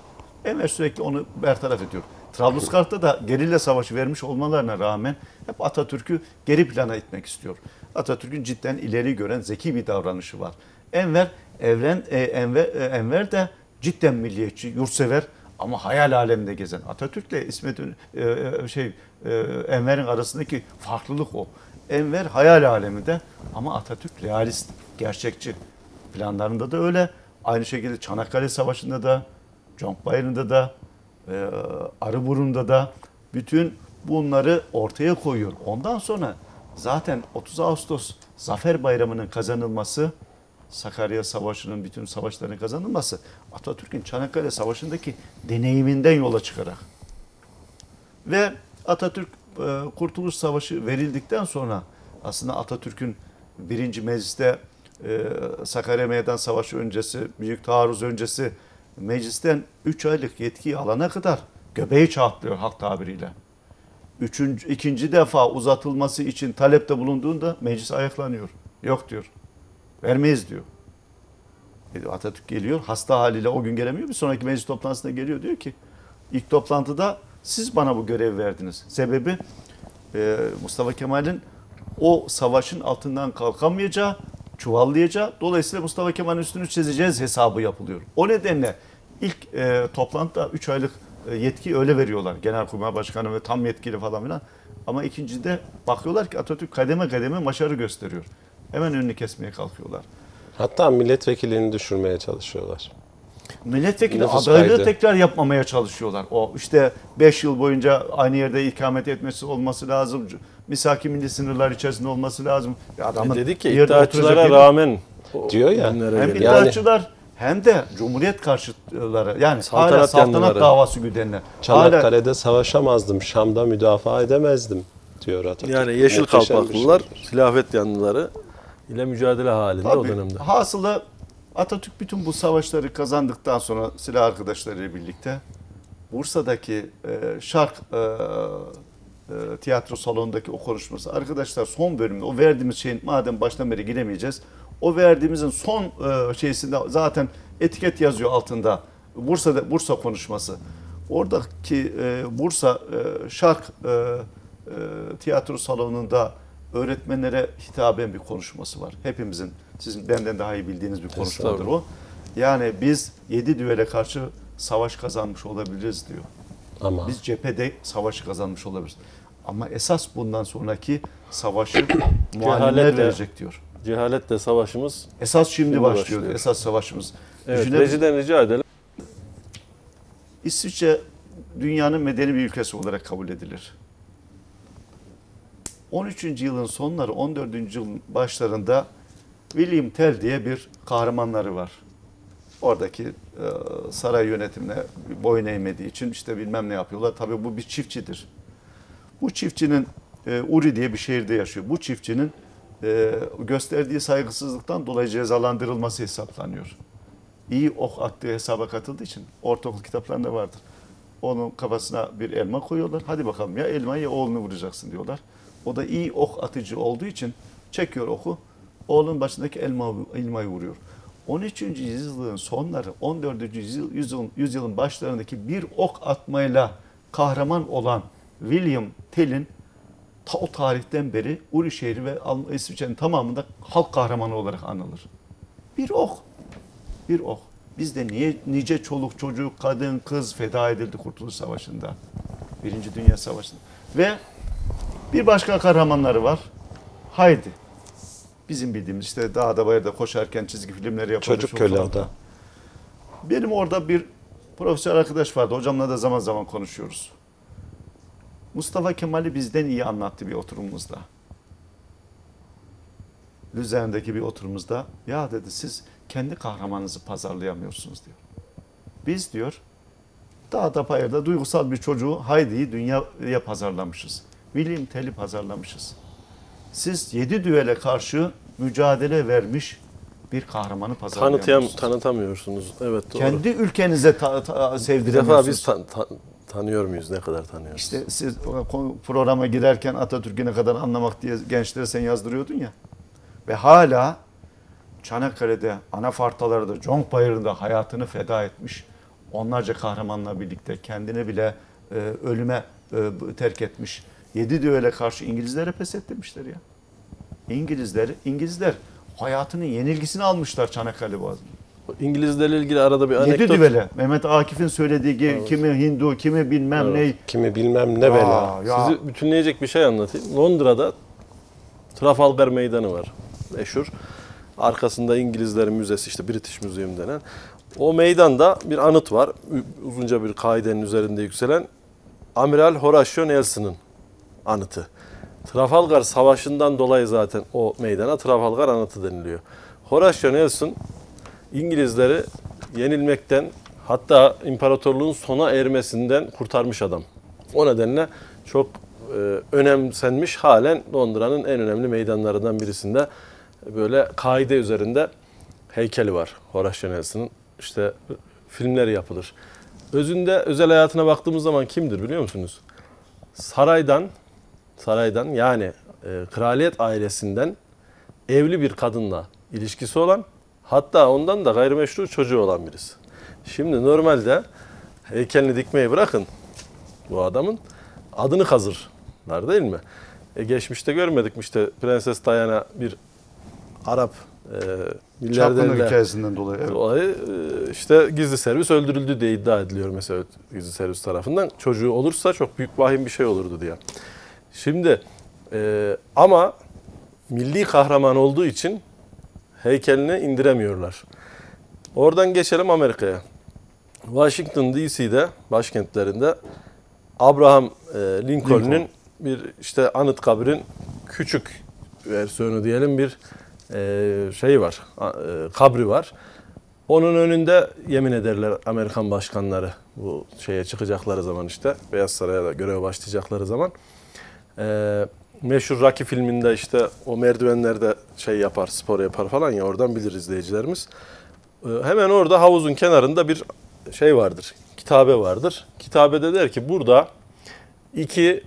Speaker 2: Enver sürekli onu bertaraf ediyor. Trablusgarp'ta da gerilla savaşı vermiş olmalarına rağmen hep Atatürk'ü geri plana itmek istiyor. Atatürk'ün cidden ileri gören zeki bir davranışı var. Enver evren e, Enver, e, Enver de cidden milliyetçi, yurtsever ama hayal aleminde gezen. Atatürk'le İsmet e, e, şey e, Enver'in arasındaki farklılık o. Enver hayal aleminde ama Atatürk realist, gerçekçi. Planlarında da öyle. Aynı şekilde Çanakkale Savaşı'nda da, Conkbayırı'nda da, e, Arıburnu'nda da bütün bunları ortaya koyuyor. Ondan sonra zaten 30 Ağustos Zafer Bayramı'nın kazanılması, Sakarya Savaşı'nın bütün savaşların kazanılması Atatürk'ün Çanakkale Savaşı'ndaki deneyiminden yola çıkarak ve Atatürk e, Kurtuluş Savaşı verildikten sonra aslında Atatürk'ün birinci mecliste e, Sakarya Meydan Savaşı öncesi, Büyük Taarruz öncesi meclisten 3 aylık yetkiyi alana kadar göbeği çatlıyor halk tabiriyle. Üçüncü, ikinci defa uzatılması için talepte bulunduğunda meclis ayaklanıyor. Yok diyor. Vermeyiz diyor. E, Atatürk geliyor. Hasta haliyle o gün gelemiyor. Bir sonraki meclis toplantısına geliyor. Diyor ki ilk toplantıda siz bana bu görev verdiniz. Sebebi e, Mustafa Kemal'in o savaşın altından kalkamayacağı, çuvallayacağı. Dolayısıyla Mustafa Kemal'in üstünü çizeceğiz hesabı yapılıyor. O nedenle ilk e, toplantıda 3 aylık e, yetki öyle veriyorlar. Genelkurmay Başkanı ve tam yetkili falan filan. Ama ikincide bakıyorlar ki Atatürk kademe kademe başarı gösteriyor. Hemen önünü kesmeye kalkıyorlar.
Speaker 3: Hatta milletvekilini düşürmeye çalışıyorlar.
Speaker 2: Milletvekili
Speaker 3: Nüfus
Speaker 2: adaylığı
Speaker 3: kaydı.
Speaker 2: tekrar yapmamaya çalışıyorlar. O işte 5 yıl boyunca aynı yerde ikamet etmesi olması lazım. Misaki milli sınırlar içerisinde olması lazım. Ya adamın
Speaker 1: E dedik ki iddiaçılara rağmen
Speaker 3: Diyor ya,
Speaker 2: hem
Speaker 1: geliyor.
Speaker 3: Yani-
Speaker 2: iddiaçılar hem de Cumhuriyet karşıtları yani
Speaker 1: Saltanat
Speaker 2: hala saltanat
Speaker 1: yanlıları.
Speaker 2: davası güdenler. Hala
Speaker 3: Çanakkale'de savaşamazdım, Şam'da müdafaa edemezdim diyor Atatürk.
Speaker 1: Yani yeşil
Speaker 3: Muhteşem
Speaker 1: kalpaklılar, hilafet yanlıları ile mücadele halinde o
Speaker 2: Tabii,
Speaker 1: dönemde.
Speaker 2: Hasılı Atatürk bütün bu savaşları kazandıktan sonra silah arkadaşlarıyla birlikte Bursa'daki e, Şark e, e, tiyatro salonundaki o konuşması arkadaşlar son bölümde o verdiğimiz şeyin madem baştan beri giremeyeceğiz o verdiğimizin son e, şeysinde zaten etiket yazıyor altında Bursa'da Bursa konuşması. Oradaki e, Bursa e, Şark e, e, tiyatro salonunda öğretmenlere hitaben bir konuşması var. Hepimizin sizin benden daha iyi bildiğiniz bir konuşmadır o. Yani biz yedi düvele karşı savaş kazanmış olabiliriz diyor.
Speaker 3: Ama
Speaker 2: Biz cephede savaşı kazanmış olabiliriz. Ama esas bundan sonraki savaşı muallimler verecek diyor.
Speaker 1: Cehaletle savaşımız.
Speaker 2: Esas şimdi,
Speaker 1: Şimdi
Speaker 2: başlıyor.
Speaker 1: başlıyor.
Speaker 2: Esas savaşımız.
Speaker 1: Evet,
Speaker 2: Düşünelim,
Speaker 1: rejiden rica edelim.
Speaker 2: İsviçre dünyanın medeni bir ülkesi olarak kabul edilir. 13. yılın sonları 14. yılın başlarında William Tell diye bir kahramanları var. Oradaki e, saray yönetimine boyun eğmediği için işte bilmem ne yapıyorlar. Tabii bu bir çiftçidir. Bu çiftçinin e, Uri diye bir şehirde yaşıyor. Bu çiftçinin e, gösterdiği saygısızlıktan dolayı cezalandırılması hesaplanıyor. İyi ok attığı hesaba katıldığı için ortaokul kitaplarında vardır. Onun kafasına bir elma koyuyorlar. Hadi bakalım ya elmayı ya oğlunu vuracaksın diyorlar. O da iyi ok atıcı olduğu için çekiyor oku. Oğlun başındaki elma, elmayı vuruyor. 13. yüzyılın sonları, 14. yüzyıl, yüzyılın, yüzyılın başlarındaki bir ok atmayla kahraman olan William Tell'in ta o tarihten beri Uri şehri ve İsviçre'nin tamamında halk kahramanı olarak anılır. Bir ok. Bir ok. Bizde niye nice çoluk çocuk, kadın, kız feda edildi Kurtuluş Savaşı'nda. Birinci Dünya Savaşı'nda. Ve bir başka kahramanları var. Haydi. Bizim bildiğimiz işte dağda bayırda koşarken çizgi filmleri yapan
Speaker 3: Çocuk köle o da.
Speaker 2: Benim orada bir profesör arkadaş vardı. Hocamla da zaman zaman konuşuyoruz. Mustafa Kemal'i bizden iyi anlattı bir oturumumuzda. Lüzern'deki bir oturumumuzda. Ya dedi siz kendi kahramanınızı pazarlayamıyorsunuz diyor. Biz diyor dağda bayırda duygusal bir çocuğu Haydi'yi dünyaya pazarlamışız. William Tell'i pazarlamışız. Siz yedi düvele karşı mücadele vermiş bir kahramanı
Speaker 1: Tanıtayam,
Speaker 2: pazarlayamıyorsunuz.
Speaker 1: tanıtamıyorsunuz. Evet doğru.
Speaker 2: Kendi ülkenize ta, ta,
Speaker 1: bir defa biz tan- tan- Tanıyor muyuz? Ne kadar tanıyoruz?
Speaker 2: İşte siz o programa girerken Atatürk'ü ne kadar anlamak diye gençlere sen yazdırıyordun ya. Ve hala Çanakkale'de, Anafartalar'da, Conkbayır'da hayatını feda etmiş. Onlarca kahramanla birlikte kendini bile e, ölüme e, terk etmiş. Yedi düvele karşı İngilizlere pes ettirmişler ya. İngilizler, İngilizler hayatının yenilgisini almışlar Çanakkale Boğazı'nda.
Speaker 1: İngilizlerle ilgili arada bir
Speaker 2: Yedi
Speaker 1: anekdot.
Speaker 2: düvele. Mehmet Akif'in söylediği gibi kimi Hindu, kimi bilmem
Speaker 1: Evet.
Speaker 2: ne.
Speaker 3: Kimi bilmem ne bela.
Speaker 2: Ya.
Speaker 1: Sizi bütünleyecek bir şey anlatayım. Londra'da Trafalgar Meydanı var. Meşhur. Arkasında İngilizlerin müzesi işte British Museum denen. O meydanda bir anıt var. Uzunca bir kaidenin üzerinde yükselen Amiral Horatio Nelson'ın anıtı. Trafalgar Savaşı'ndan dolayı zaten o meydana Trafalgar anıtı deniliyor. Horatio Nelson İngilizleri yenilmekten hatta imparatorluğun sona ermesinden kurtarmış adam. O nedenle çok e, önemsenmiş halen Londra'nın en önemli meydanlarından birisinde böyle kaide üzerinde heykeli var Horatio Nelson'ın. İşte filmleri yapılır. Özünde özel hayatına baktığımız zaman kimdir biliyor musunuz? Saraydan saraydan yani e, kraliyet ailesinden evli bir kadınla ilişkisi olan hatta ondan da gayrimeşru çocuğu olan birisi. Şimdi normalde heykelini dikmeyi bırakın bu adamın adını kazırlar değil mi? E, geçmişte görmedik mi işte Prenses Diana bir Arap e, milyarderle
Speaker 2: hikayesinden dolayı. Evet.
Speaker 1: dolayı e, işte gizli servis öldürüldü diye iddia ediliyor mesela gizli servis tarafından. Çocuğu olursa çok büyük vahim bir şey olurdu diye. Şimdi e, ama milli kahraman olduğu için heykelini indiremiyorlar. Oradan geçelim Amerika'ya. Washington DC'de başkentlerinde Abraham e, Lincoln'un
Speaker 2: Lincoln.
Speaker 1: bir işte anıt kabrin küçük versiyonu diyelim bir e, şey var, e, kabri var. Onun önünde yemin ederler Amerikan başkanları bu şeye çıkacakları zaman işte Beyaz Saray'a da göreve başlayacakları zaman. E, meşhur Rocky filminde işte o merdivenlerde şey yapar, spor yapar falan ya oradan bilir izleyicilerimiz. E, hemen orada havuzun kenarında bir şey vardır, kitabe vardır. Kitabede der ki burada iki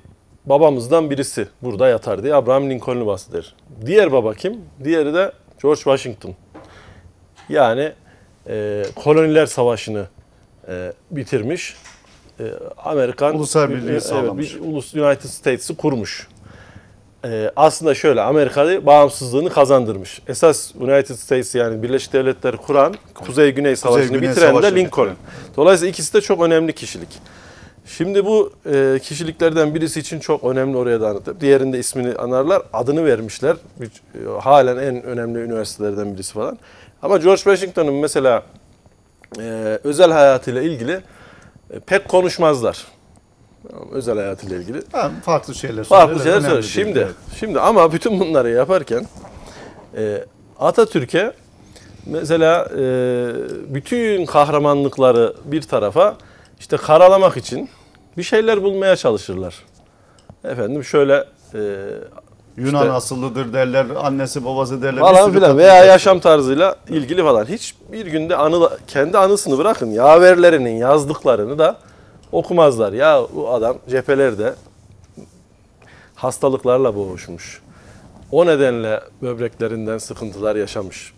Speaker 1: babamızdan birisi burada yatar diye Abraham Lincoln'u bahseder. Diğer baba kim? Diğeri de George Washington. Yani e, koloniler savaşını e, bitirmiş. E, Amerikan
Speaker 2: Ulusal birliği
Speaker 1: evet,
Speaker 2: sağlamış.
Speaker 1: bir ulus United States'i kurmuş. E, aslında şöyle Amerika'yı bağımsızlığını kazandırmış. Esas United States yani Birleşik Devletleri kuran Kuzey-Güney Savaşı'nı
Speaker 2: Güney
Speaker 1: bitiren de
Speaker 2: Savaşı'nı
Speaker 1: Lincoln. Dolayısıyla ikisi de çok önemli kişilik. Şimdi bu e, kişiliklerden birisi için çok önemli oraya da anlatayım. Diğerinde ismini anarlar, adını vermişler. Bir- e, halen en önemli üniversitelerden birisi falan. Ama George Washington'un mesela e, özel hayatıyla ilgili e, pek konuşmazlar. Özel hayatıyla ilgili.
Speaker 2: Ha, farklı şeyler
Speaker 1: Farklı
Speaker 2: söylerler,
Speaker 1: şeyler
Speaker 2: değil,
Speaker 1: Şimdi,
Speaker 2: evet.
Speaker 1: şimdi ama bütün bunları yaparken e, Atatürk'e mesela e, bütün kahramanlıkları bir tarafa işte karalamak için bir şeyler bulmaya çalışırlar. Efendim şöyle e,
Speaker 2: Yunan
Speaker 1: İşte-
Speaker 2: asıllıdır derler, annesi babası derler. bir
Speaker 1: falan filan veya yaşam tarzıyla ilgili falan. Hiçbir günde anı, kendi anısını bırakın yaverlerinin yazdıklarını da okumazlar. Ya bu adam cephelerde hastalıklarla boğuşmuş. O nedenle böbreklerinden sıkıntılar yaşamış.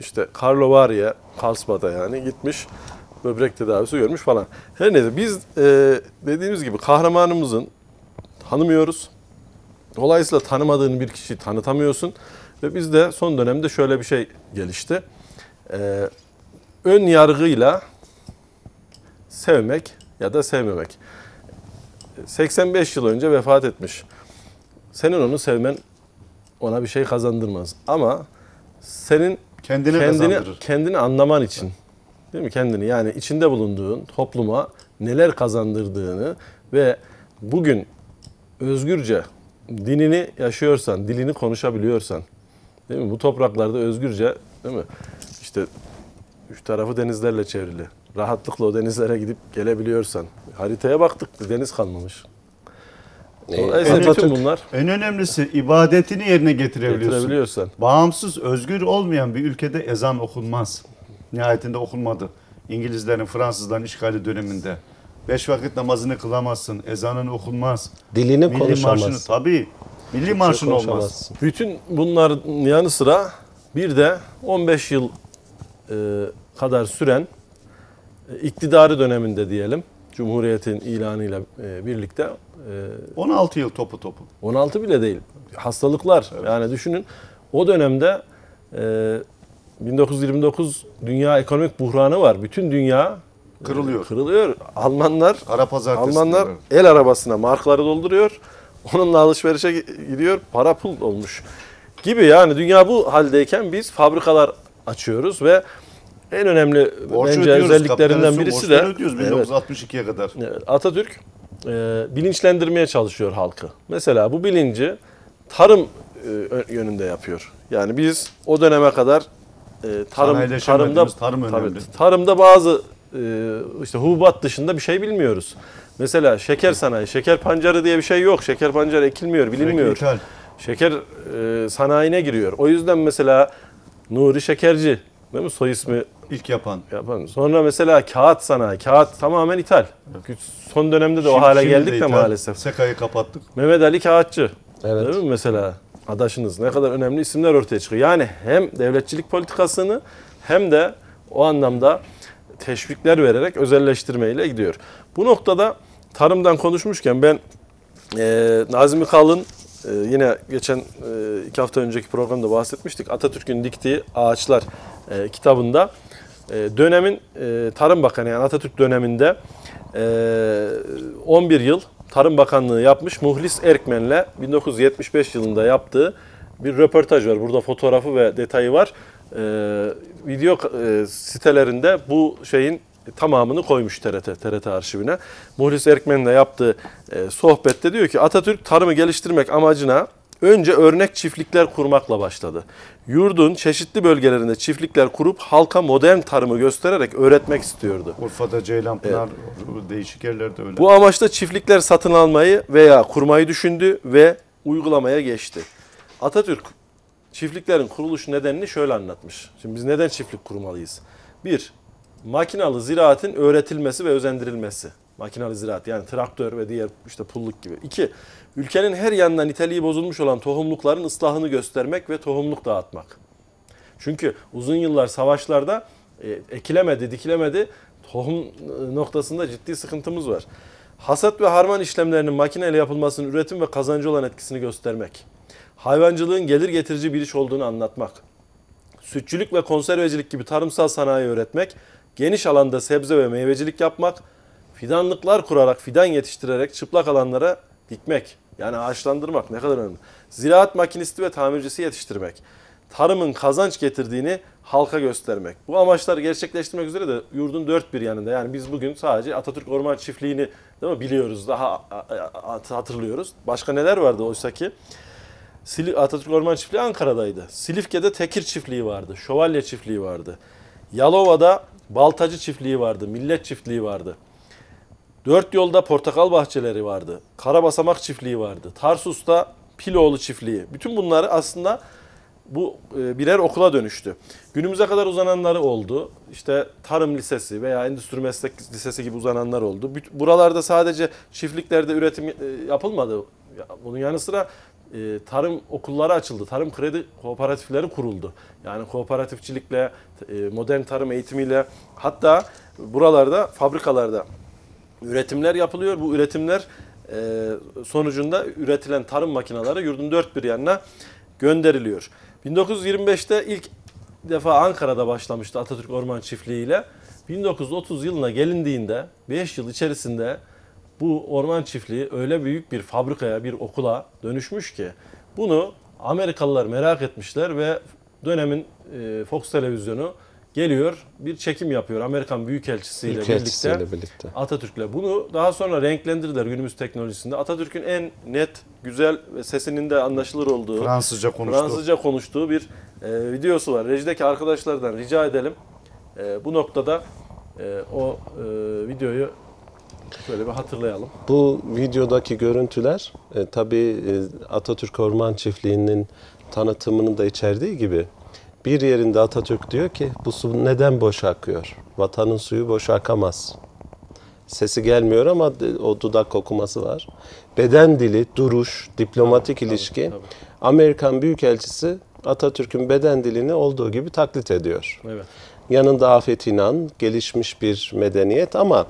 Speaker 1: İşte Carlo Varia, Karlsbad'a yani gitmiş böbrek tedavisi görmüş falan. Her neyse biz e, dediğimiz gibi kahramanımızın tanımıyoruz. Dolayısıyla tanımadığın bir kişiyi tanıtamıyorsun. Ve bizde son dönemde şöyle bir şey gelişti. Ee, ön yargıyla sevmek ya da sevmemek. 85 yıl önce vefat etmiş. Senin onu sevmen ona bir şey kazandırmaz. Ama senin kendini
Speaker 2: kazandırır.
Speaker 1: kendini anlaman için değil mi kendini yani içinde bulunduğun topluma neler kazandırdığını ve bugün özgürce dinini yaşıyorsan, dilini konuşabiliyorsan değil mi? Bu topraklarda özgürce değil mi? İşte üç tarafı denizlerle çevrili. Rahatlıkla o denizlere gidip gelebiliyorsan. Haritaya baktık deniz kalmamış. Dolayısıyla bütün bunlar
Speaker 2: En önemlisi ibadetini yerine getirebiliyorsun.
Speaker 1: getirebiliyorsan.
Speaker 2: Bağımsız, özgür olmayan bir ülkede ezan okunmaz. Nihayetinde okunmadı. İngilizlerin, Fransızların işgali döneminde Beş vakit namazını kılamazsın. Ezanın okunmaz.
Speaker 3: Dilini
Speaker 2: Milli marşını
Speaker 3: konuşamazsın.
Speaker 2: tabii. Milli marşın olmaz.
Speaker 1: Bütün bunların yanı sıra bir de 15 yıl e, kadar süren e, iktidarı döneminde diyelim Cumhuriyet'in ilanıyla e, birlikte e,
Speaker 2: 16 yıl topu topu.
Speaker 1: 16 bile değil. Hastalıklar. Yani düşünün o dönemde e, 1929 dünya ekonomik buhranı var. Bütün dünya
Speaker 2: Kırılıyor.
Speaker 1: Kırılıyor. Almanlar
Speaker 2: Ara pazartesi.
Speaker 1: Almanlar
Speaker 2: diyorlar.
Speaker 1: el arabasına markları dolduruyor. Onunla alışverişe gidiyor. Para pul olmuş. Gibi yani dünya bu haldeyken biz fabrikalar açıyoruz ve en önemli
Speaker 2: Borcu
Speaker 1: bence
Speaker 2: ödüyoruz,
Speaker 1: özelliklerinden
Speaker 2: kapitalizm
Speaker 1: birisi de
Speaker 2: borçları ödüyoruz
Speaker 1: Evet.
Speaker 2: 1962'ye kadar.
Speaker 1: Atatürk e, bilinçlendirmeye çalışıyor halkı. Mesela bu bilinci tarım e, ö- yönünde yapıyor. Yani biz o döneme kadar e, tarım
Speaker 2: Sanayileşemediğimiz
Speaker 1: tarımda
Speaker 2: tarım
Speaker 1: tabii,
Speaker 2: önemli.
Speaker 1: tarımda bazı işte hububat dışında bir şey bilmiyoruz. Mesela şeker sanayi, şeker pancarı diye bir şey yok. Şeker pancarı ekilmiyor, bilinmiyor. Şeker e, sanayine giriyor. O yüzden mesela Nuri Şekerci, değil mi? Soy ismi
Speaker 2: İlk yapan.
Speaker 1: yapan. Sonra mesela kağıt sanayi. Kağıt tamamen ithal. Son dönemde de o
Speaker 2: Şimdi-
Speaker 1: hale
Speaker 2: şimdi
Speaker 1: geldik de
Speaker 2: ithal.
Speaker 1: maalesef.
Speaker 2: Sekayı kapattık.
Speaker 1: Mehmet Ali Kağıtçı.
Speaker 3: Evet.
Speaker 1: Değil mi mesela? Adaşınız ne kadar önemli isimler ortaya çıkıyor. Yani hem devletçilik politikasını hem de o anlamda teşvikler vererek özelleştirmeyle gidiyor. Bu noktada tarımdan konuşmuşken ben e, Nazım Kalın e, yine geçen e, iki hafta önceki programda bahsetmiştik. Atatürk'ün diktiği Ağaçlar e, kitabında e, dönemin e, Tarım Bakanı yani Atatürk döneminde e, 11 yıl Tarım Bakanlığı yapmış Muhlis Erkmen'le 1975 yılında yaptığı bir röportaj var. Burada fotoğrafı ve detayı var. E, video e, sitelerinde bu şeyin tamamını koymuş TRT, TRT arşivine. Muhlis Erkmen'le yaptığı e, sohbette diyor ki Atatürk tarımı geliştirmek amacına önce örnek çiftlikler kurmakla başladı. Yurdun çeşitli bölgelerinde çiftlikler kurup halka modern tarımı göstererek öğretmek istiyordu.
Speaker 2: Urfa'da Ceylanpınar, değişik yerlerde öyle.
Speaker 1: Bu amaçla çiftlikler satın almayı veya kurmayı düşündü ve uygulamaya geçti. Atatürk çiftliklerin kuruluş nedenini şöyle anlatmış. Şimdi biz neden çiftlik kurmalıyız? Bir, makinalı ziraatin öğretilmesi ve özendirilmesi. Makinalı ziraat yani traktör ve diğer işte pulluk gibi. İki, ülkenin her yanından niteliği bozulmuş olan tohumlukların ıslahını göstermek ve tohumluk dağıtmak. Çünkü uzun yıllar savaşlarda e, ekilemedi, dikilemedi. Tohum noktasında ciddi sıkıntımız var. Hasat ve harman işlemlerinin makineyle yapılmasının üretim ve kazancı olan etkisini göstermek. Hayvancılığın gelir getirici bir iş olduğunu anlatmak. Sütçülük ve konservecilik gibi tarımsal sanayi öğretmek, geniş alanda sebze ve meyvecilik yapmak, fidanlıklar kurarak, fidan yetiştirerek çıplak alanlara dikmek. Yani ağaçlandırmak ne kadar önemli. Ziraat makinisti ve tamircisi yetiştirmek. Tarımın kazanç getirdiğini halka göstermek. Bu amaçları gerçekleştirmek üzere de yurdun dört bir yanında. Yani biz bugün sadece Atatürk Orman Çiftliği'ni değil mi biliyoruz, daha hatırlıyoruz. Başka neler vardı oysa ki? Atatürk Orman Çiftliği Ankara'daydı. Silifke'de Tekir Çiftliği vardı. Şövalye Çiftliği vardı. Yalova'da Baltacı Çiftliği vardı. Millet Çiftliği vardı. Dört yolda portakal bahçeleri vardı. Karabasamak Çiftliği vardı. Tarsus'ta Piloğlu Çiftliği. Bütün bunları aslında bu e, birer okula dönüştü. Günümüze kadar uzananları oldu. İşte Tarım Lisesi veya Endüstri Meslek Lisesi gibi uzananlar oldu. Buralarda sadece çiftliklerde üretim e, yapılmadı. Ya, Bunun yanı sıra e, tarım okulları açıldı. Tarım kredi kooperatifleri kuruldu. Yani kooperatifçilikle, e, modern tarım eğitimiyle hatta buralarda fabrikalarda üretimler yapılıyor. Bu üretimler e, sonucunda üretilen tarım makineleri yurdun dört bir yanına gönderiliyor. 1925'te ilk defa Ankara'da başlamıştı Atatürk Orman Çiftliği ile. 1930 yılına gelindiğinde 5 yıl içerisinde bu orman çiftliği öyle büyük bir fabrikaya, bir okula dönüşmüş ki bunu Amerikalılar merak etmişler ve dönemin e, Fox televizyonu geliyor bir çekim yapıyor Amerikan Büyükelçisiyle birlikte.
Speaker 3: Büyükelçisiyle birlikte.
Speaker 1: Atatürk'le. Bunu daha sonra renklendirdiler günümüz teknolojisinde. Atatürk'ün en net, güzel ve sesinin de anlaşılır olduğu,
Speaker 2: Fransızca konuştu.
Speaker 1: Fransızca konuştuğu bir e, videosu var. Rejideki arkadaşlardan rica edelim. E, bu noktada e, o e, videoyu şöyle bir hatırlayalım.
Speaker 3: Bu videodaki görüntüler e, tabii e, Atatürk Orman Çiftliği'nin tanıtımını da içerdiği gibi bir yerinde Atatürk diyor ki bu su neden boş akıyor? Vatanın suyu boş akamaz. Sesi gelmiyor ama d- o dudak okuması var. Beden dili, duruş, diplomatik ilişki.
Speaker 1: tabii.
Speaker 3: Amerikan Büyükelçisi Atatürk'ün beden dilini olduğu gibi taklit ediyor.
Speaker 1: Evet.
Speaker 3: Yanında Afet İnan, gelişmiş bir medeniyet ama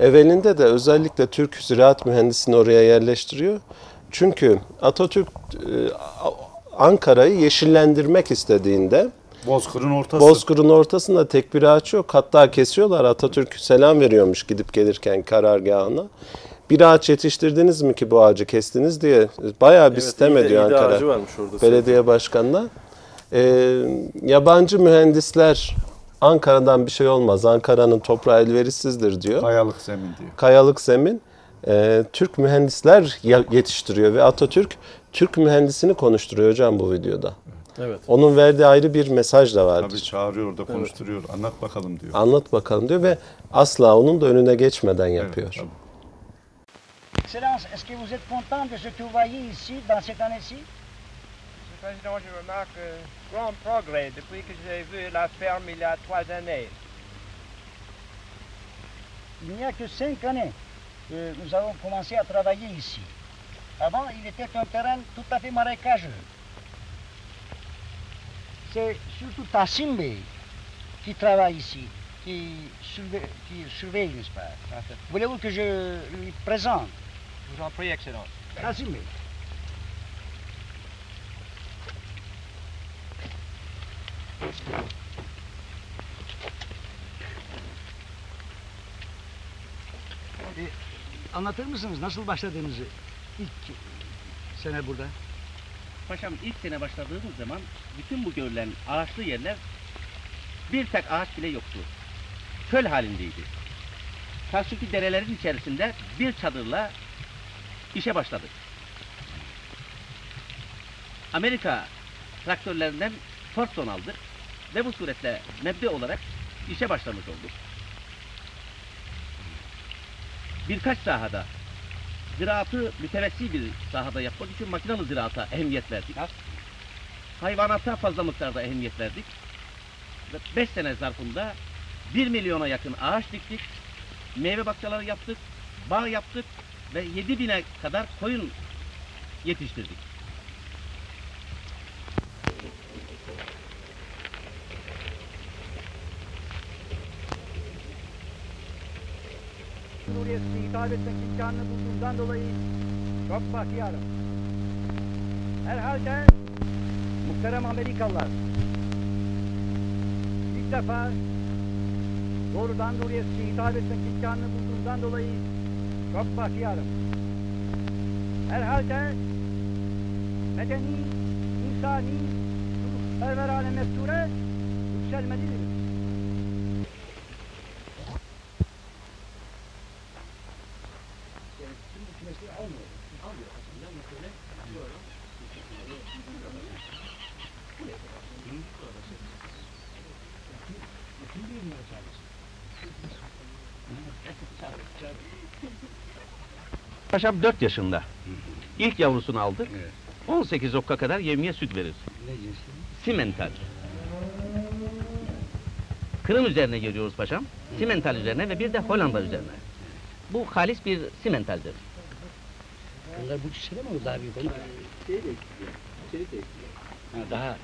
Speaker 3: evvelinde de özellikle Türk ziraat mühendisini oraya yerleştiriyor. Çünkü Atatürk e, Ankara'yı yeşillendirmek istediğinde
Speaker 2: Bozkır'ın ortası.
Speaker 3: Bozkır'ın ortasında tek bir ağaç yok. Hatta kesiyorlar. Atatürk selam veriyormuş gidip gelirken karargahına. Bir ağaç yetiştirdiniz mi ki bu ağacı kestiniz diye bayağı bir
Speaker 1: Evet,
Speaker 3: sitem ediyor Ankara. Belediye başkanına. Ee, yabancı mühendisler Ankara'dan bir şey olmaz. Ankara'nın toprağı elverişsizdir diyor.
Speaker 2: Kayalık zemin diyor.
Speaker 3: Kayalık zemin. Ee, Türk mühendisler yetiştiriyor ve Atatürk Türk mühendisini konuşturuyor hocam bu videoda.
Speaker 1: Evet.
Speaker 3: Onun verdiği ayrı bir mesaj da vardır.
Speaker 2: Tabii çağırıyor da konuşturuyor. Anlat bakalım diyor.
Speaker 3: Anlat bakalım diyor ve asla onun da önüne geçmeden
Speaker 2: Evet,
Speaker 3: yapıyor.
Speaker 2: tabii.
Speaker 4: Excellence, est-ce que vous êtes content de ce que vous voyez ici, dans cette année-ci
Speaker 5: Président, je remarque un grand progrès depuis que j'ai vu la ferme il y a trois années.
Speaker 4: Il n'y a que cinq années que nous avons commencé à travailler ici. Avant, il était un terrain tout à fait marécageux. C'est surtout Tassimbe qui travaille ici, qui surveille, qui surveille n'est-ce pas? Voulez-vous que je lui présente?
Speaker 5: Je vous en prie, Excellence.
Speaker 4: Tassimbe E, Anlatır mısınız nasıl başladığınızı ilk sene burada?
Speaker 6: Paşam ilk sene başladığımız zaman bütün bu görülen ağaçlı yerler bir tek ağaç bile yoktu. Çöl halindeydi. Karşıki derelerin içerisinde bir çadırla işe başladık. Amerika traktörlerinden Fordson aldık ve bu suretle mebde olarak işe başlamış olduk. Birkaç sahada ziraatı mütevessi bir sahada yapmak için makinalı ziraata ehemmiyet verdik. Hayvanata fazla miktarda ehemmiyet verdik. Ve 5 sene zarfında 1 milyona yakın ağaç diktik. Meyve bahçeleri yaptık. Bağ yaptık. Ve 7 bine kadar koyun yetiştirdik.
Speaker 4: Cumhuriyet'e hitap etmek imkanını bulduğumdan dolayı çok bahtiyarım. Herhalde muhterem Amerikalılar ilk defa doğrudan Cumhuriyet'e hitap etmek imkanını bulduğumdan dolayı çok bahtiyarım. Herhalde medeni, insani, perverane mesure yükselmelidir.
Speaker 6: Paşam 4 yaşında. İlk yavrusunu aldık. 18 okka kadar yevmiye süt verir. Simental. Kırım üzerine geliyoruz paşam. Simental üzerine ve bir de Hollanda üzerine. Bu halis bir simentaldir.
Speaker 4: Bunlar bu kişide mi daha büyük onlar? Ha, daha.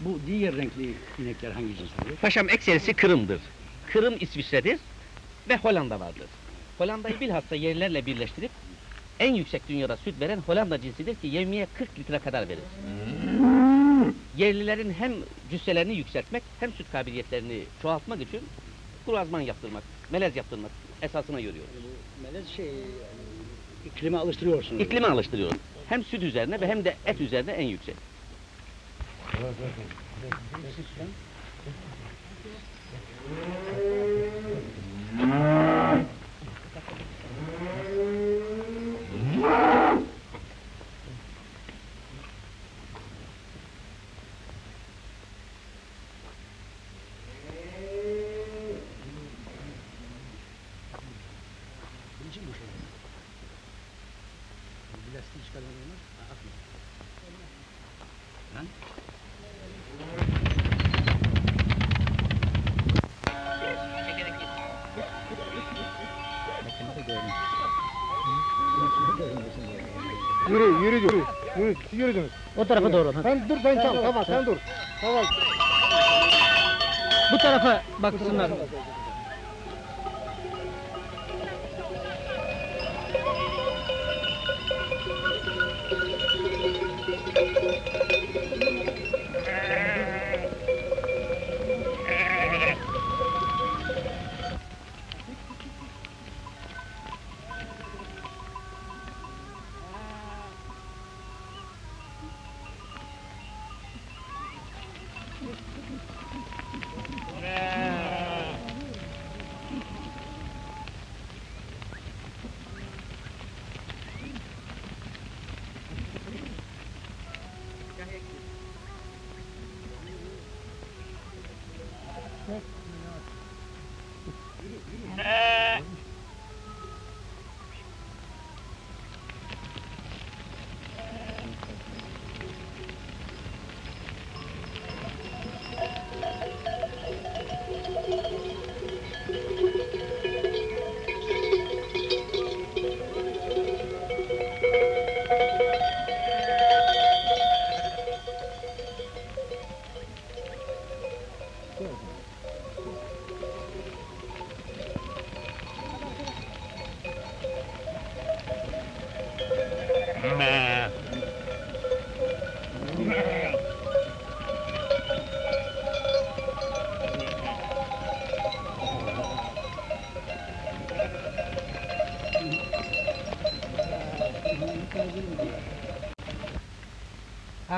Speaker 4: Bu diğer renkli inekler hangi cins oluyor?
Speaker 6: Paşam ekserisi Kırım'dır. Kırım İsviçre'dir ve Hollanda vardır. Hollanda'yı bilhassa yerlerle birleştirip en yüksek dünyada süt veren Hollanda cinsidir ki yevmiye 40 litre kadar verir. Yerlilerin hem cüsselerini yükseltmek hem süt kabiliyetlerini çoğaltmak için kurazman yaptırmak, melez yaptırmak esasına görüyoruz.
Speaker 4: Melez şey, iklime alıştırıyorsunuz.
Speaker 6: İklime alıştırıyoruz. Hem süt üzerine ve hem de et üzerine en yüksek.
Speaker 4: Birinci Hiç Yürü, yürü, yürü. Yürü,
Speaker 7: yürüdünüz.
Speaker 8: O tarafa yürü. doğru.
Speaker 7: Sen dur, sen çal. Tamam, sen dur. Tamam.
Speaker 8: Bu tarafa baksınlar. Bu tarafa.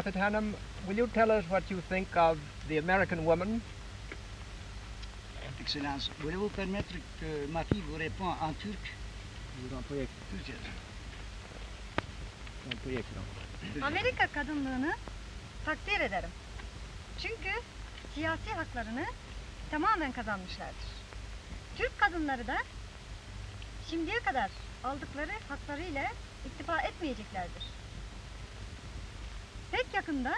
Speaker 5: Afet Hanum, will you tell us what you think of the American woman?
Speaker 4: Excellence, voulez-vous permettre que ma fille vous réponde en turc Türkçe.
Speaker 9: Amerika kadınlığını takdir ederim. Çünkü siyasi haklarını tamamen kazanmışlardır. Türk kadınları da şimdiye kadar aldıkları haklarıyla iktifa etmeyeceklerdir. Pek yakında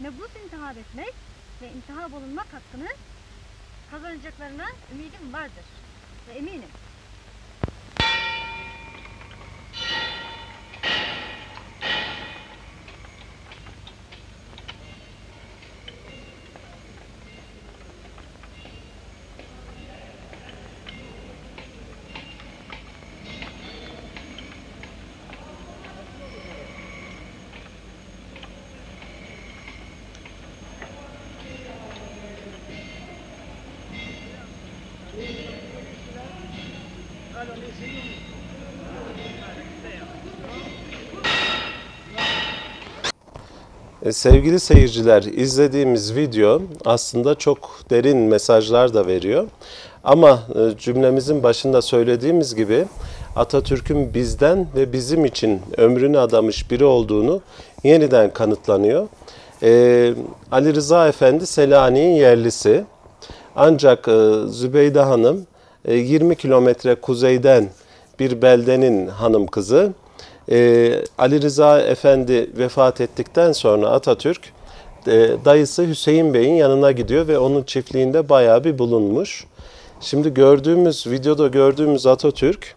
Speaker 9: mebus intihab etmek ve intihab olunmak hakkını kazanacaklarına ümidim vardır ve eminim.
Speaker 3: Sevgili seyirciler, izlediğimiz video aslında çok derin mesajlar da veriyor. Ama e, cümlemizin başında söylediğimiz gibi Atatürk'ün bizden ve bizim için ömrünü adamış biri olduğunu yeniden kanıtlanıyor. E, Ali Rıza Efendi Selanik'in yerlisi. Ancak e, Zübeyde Hanım e, 20 kilometre kuzeyden bir beldenin hanım kızı. Ee, Ali Rıza Efendi vefat ettikten sonra Atatürk e, dayısı Hüseyin Bey'in yanına gidiyor ve onun çiftliğinde bayağı bir bulunmuş. Şimdi gördüğümüz videoda gördüğümüz Atatürk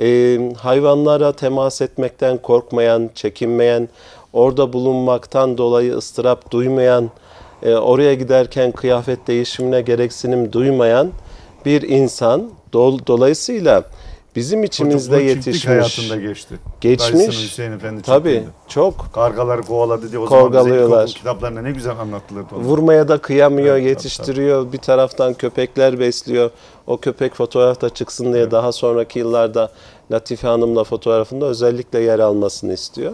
Speaker 3: e, hayvanlara temas etmekten korkmayan, çekinmeyen, orada bulunmaktan dolayı ıstırap duymayan, e, oraya giderken kıyafet değişimine gereksinim duymayan bir insan. Dol- dolayısıyla bizim içimizde
Speaker 2: Çocukluğu
Speaker 3: yetişmiş.
Speaker 2: hayatında geçti.
Speaker 3: Geçmiş.
Speaker 2: Dayısının Hüseyin Efendi
Speaker 3: Tabii
Speaker 2: çiftliğinde.
Speaker 3: çok
Speaker 2: Kargaları kovaladı diye o zaman bize
Speaker 3: Korgalıyorlar.
Speaker 2: kitaplarında ne güzel anlatılırdı. onlar.
Speaker 3: vurmaya da kıyamıyor,
Speaker 2: Evet, tabii,
Speaker 3: yetiştiriyor. Bir taraftan köpekler besliyor. O köpek fotoğrafta çıksın diye daha sonraki yıllarda Latife Hanım'la fotoğrafında özellikle yer almasını istiyor.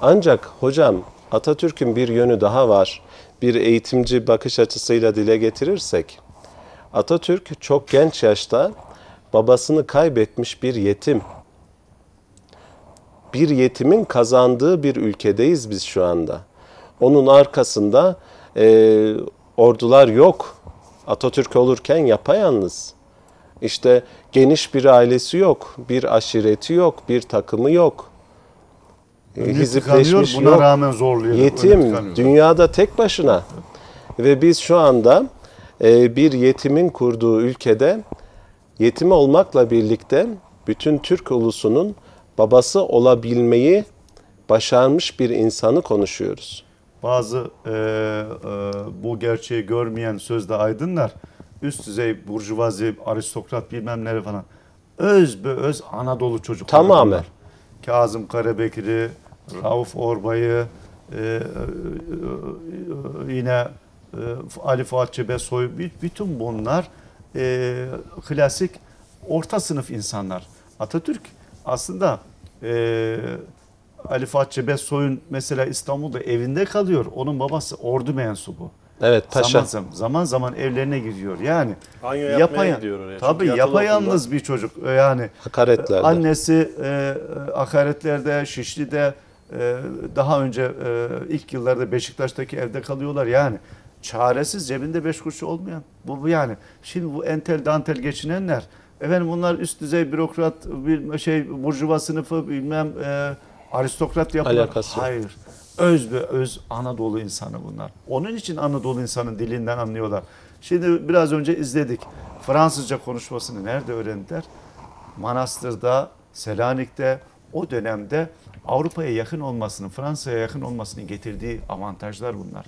Speaker 3: Ancak hocam Atatürk'ün bir yönü daha var. Bir eğitimci bakış açısıyla dile getirirsek Atatürk çok genç yaşta babasını kaybetmiş bir yetim. Bir yetimin kazandığı bir ülkedeyiz biz şu anda. Onun arkasında e, ordular yok. Atatürk olurken yapayalnız. İşte geniş bir ailesi yok, bir aşireti yok, bir takımı yok. E,
Speaker 2: Önü
Speaker 3: hizipleşmiş
Speaker 2: buna
Speaker 3: yok.
Speaker 2: rağmen zorluyor.
Speaker 3: Yetim, dünyada tek başına. Ve biz şu anda e, bir yetimin kurduğu ülkede yetim olmakla birlikte bütün Türk ulusunun babası olabilmeyi başarmış bir insanı konuşuyoruz.
Speaker 2: Bazı e, e, bu gerçeği görmeyen sözde aydınlar üst düzey burjuvazi, aristokrat bilmem ne falan öz be öz Anadolu çocukları.
Speaker 3: Tamamen.
Speaker 2: bunlar. Kazım Karabekir'i, Rauf Orbay'ı, e, e, e, yine e, Ali Fuat Cebesoy, bü- bütün bunlar e, klasik orta sınıf insanlar. Atatürk aslında e, Ali Fuat Cebesoy'un mesela İstanbul'da evinde kalıyor. Onun babası ordu mensubu.
Speaker 3: Evet paşa.
Speaker 2: Zaman zaman, zaman zaman evlerine gidiyor. Yani
Speaker 1: Banyo yapmaya
Speaker 2: yapaya-
Speaker 1: gidiyor oraya.
Speaker 2: Tabii yapayalnız bir çocuk. Yani
Speaker 3: Hakaretlerde.
Speaker 2: Annesi e, hakaretlerde, Şişli'de e, daha önce e, ilk yıllarda Beşiktaş'taki evde kalıyorlar. Yani çaresiz cebinde beş kuruş olmayan. Bu, bu yani. Şimdi bu entel dantel geçinenler efendim bunlar üst düzey bürokrat bir şey burjuva sınıfı bilmem e, aristokrat yapılar.
Speaker 3: Alakası.
Speaker 2: Hayır. Öz ve öz Anadolu insanı bunlar. Onun için Anadolu insanın dilinden anlıyorlar. Şimdi biraz önce izledik. Fransızca konuşmasını nerede öğrendiler? Manastır'da, Selanik'te o dönemde Avrupa'ya yakın olmasının, Fransa'ya yakın olmasının getirdiği avantajlar bunlar.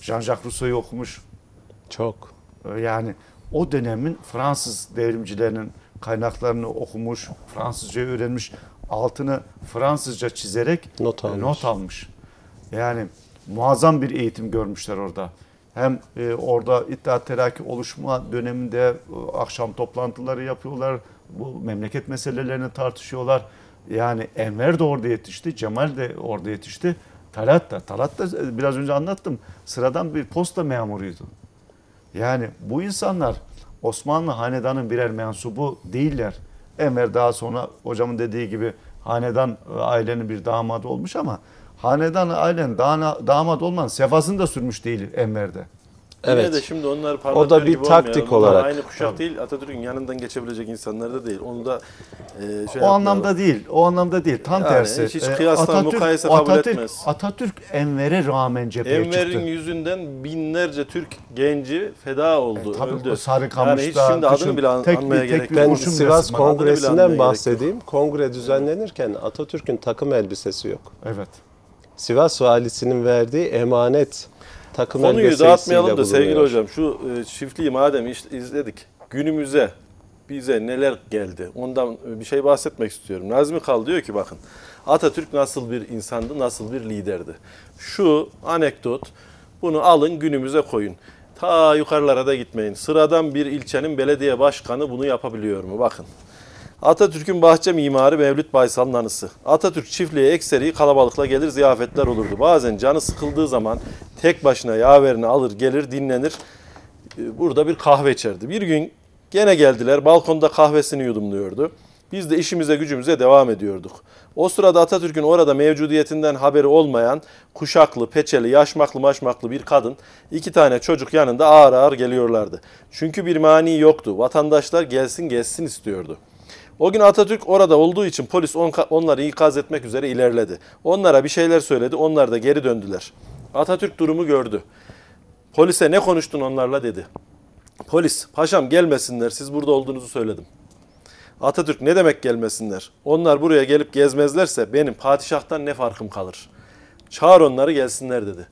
Speaker 2: Jean-Jacques Rousseau'yu okumuş.
Speaker 3: Çok.
Speaker 2: Yani o dönemin Fransız devrimcilerinin kaynaklarını okumuş, Fransızca öğrenmiş, altını Fransızca çizerek
Speaker 3: Not
Speaker 2: e,
Speaker 3: almış.
Speaker 2: not almış. Yani muazzam bir eğitim görmüşler orada. Hem e, orada İttihat Terakki oluşma döneminde e, akşam toplantıları yapıyorlar. Bu memleket meselelerini tartışıyorlar. Yani Enver de orada yetişti, Cemal de orada yetişti. Talat da, Talat da biraz önce anlattım. Sıradan bir posta memuruydu. Yani bu insanlar Osmanlı hanedanın birer mensubu değiller. Enver daha sonra hocamın dediği gibi hanedan e, ailenin bir damadı olmuş ama hanedan ailenin dana- damat olmanın sefasını da sürmüş değil Enver'de.
Speaker 1: Yine
Speaker 3: Evet.
Speaker 1: de şimdi onlar
Speaker 3: O
Speaker 1: parlatıyor
Speaker 3: da bir
Speaker 1: gibi
Speaker 3: taktik
Speaker 1: olmayalım. Onlar
Speaker 3: olarak.
Speaker 1: Aynı kuşak
Speaker 2: Tabii.
Speaker 1: değil Atatürk'ün yanından geçebilecek insanlar da değil. Onu da e, şey
Speaker 2: o
Speaker 1: yapmayalım.
Speaker 2: anlamda değil. O anlamda değil. Tam
Speaker 1: Yani
Speaker 2: tersi.
Speaker 1: hiç
Speaker 2: Ee,
Speaker 1: kıyasla, mukayese kabul
Speaker 2: Atatürk,
Speaker 1: etmez.
Speaker 2: Atatürk Enver'e rağmen cepheye
Speaker 1: Enver'in
Speaker 2: çıktı.
Speaker 1: yüzünden binlerce Türk genci feda oldu,
Speaker 2: E, tabii
Speaker 1: öldü.
Speaker 2: o Sarıkamış'ta,
Speaker 1: yani hiç şimdi adını
Speaker 2: düşün,
Speaker 1: bile an-
Speaker 2: tek bir-
Speaker 1: anmaya
Speaker 2: tek
Speaker 1: gerek
Speaker 2: bir.
Speaker 3: Ben
Speaker 2: kurşun
Speaker 3: Sivas
Speaker 2: resmen. Adını
Speaker 1: bile anmaya
Speaker 3: Kongresi'nden
Speaker 1: gerek
Speaker 3: bahsedeyim. Kongre düzenlenirken Atatürk'ün takım elbisesi yok.
Speaker 2: Evet.
Speaker 3: Sivas valisinin verdiği emanet takım
Speaker 1: Konuyu dağıtmayalım da sevgili hocam şu e, çiftliği madem izledik günümüze bize neler geldi ondan bir şey bahsetmek istiyorum. Nazmi Kal diyor ki bakın Atatürk nasıl bir insandı nasıl bir liderdi. Şu anekdot bunu alın günümüze koyun. Ta yukarılara da gitmeyin. Sıradan bir ilçenin belediye başkanı bunu yapabiliyor mu? Bakın. Atatürk'ün bahçe mimarı Mevlüt Baysal'ın anısı. Atatürk çiftliğe ekseri kalabalıkla gelir ziyafetler olurdu. Bazen canı sıkıldığı zaman tek başına yaverini alır gelir dinlenir. Ee, Burada bir kahve içerdi. Bir gün gene geldiler balkonda kahvesini yudumluyordu. Biz de işimize gücümüze devam ediyorduk. O sırada Atatürk'ün orada mevcudiyetinden haberi olmayan kuşaklı, peçeli, yaşmaklı maşmaklı bir kadın, iki tane çocuk yanında ağır ağır geliyorlardı. Çünkü bir mani yoktu. Vatandaşlar gelsin gelsin istiyordu. O gün Atatürk orada olduğu için polis on- onları ikaz etmek üzere ilerledi. Onlara bir şeyler söyledi, onlar da geri döndüler. Atatürk durumu gördü. Polise ne konuştun onlarla dedi. Polis, paşam gelmesinler, siz burada olduğunuzu söyledim. Atatürk ne demek gelmesinler? Onlar buraya gelip gezmezlerse benim padişahtan ne farkım kalır? Çağır onları gelsinler dedi.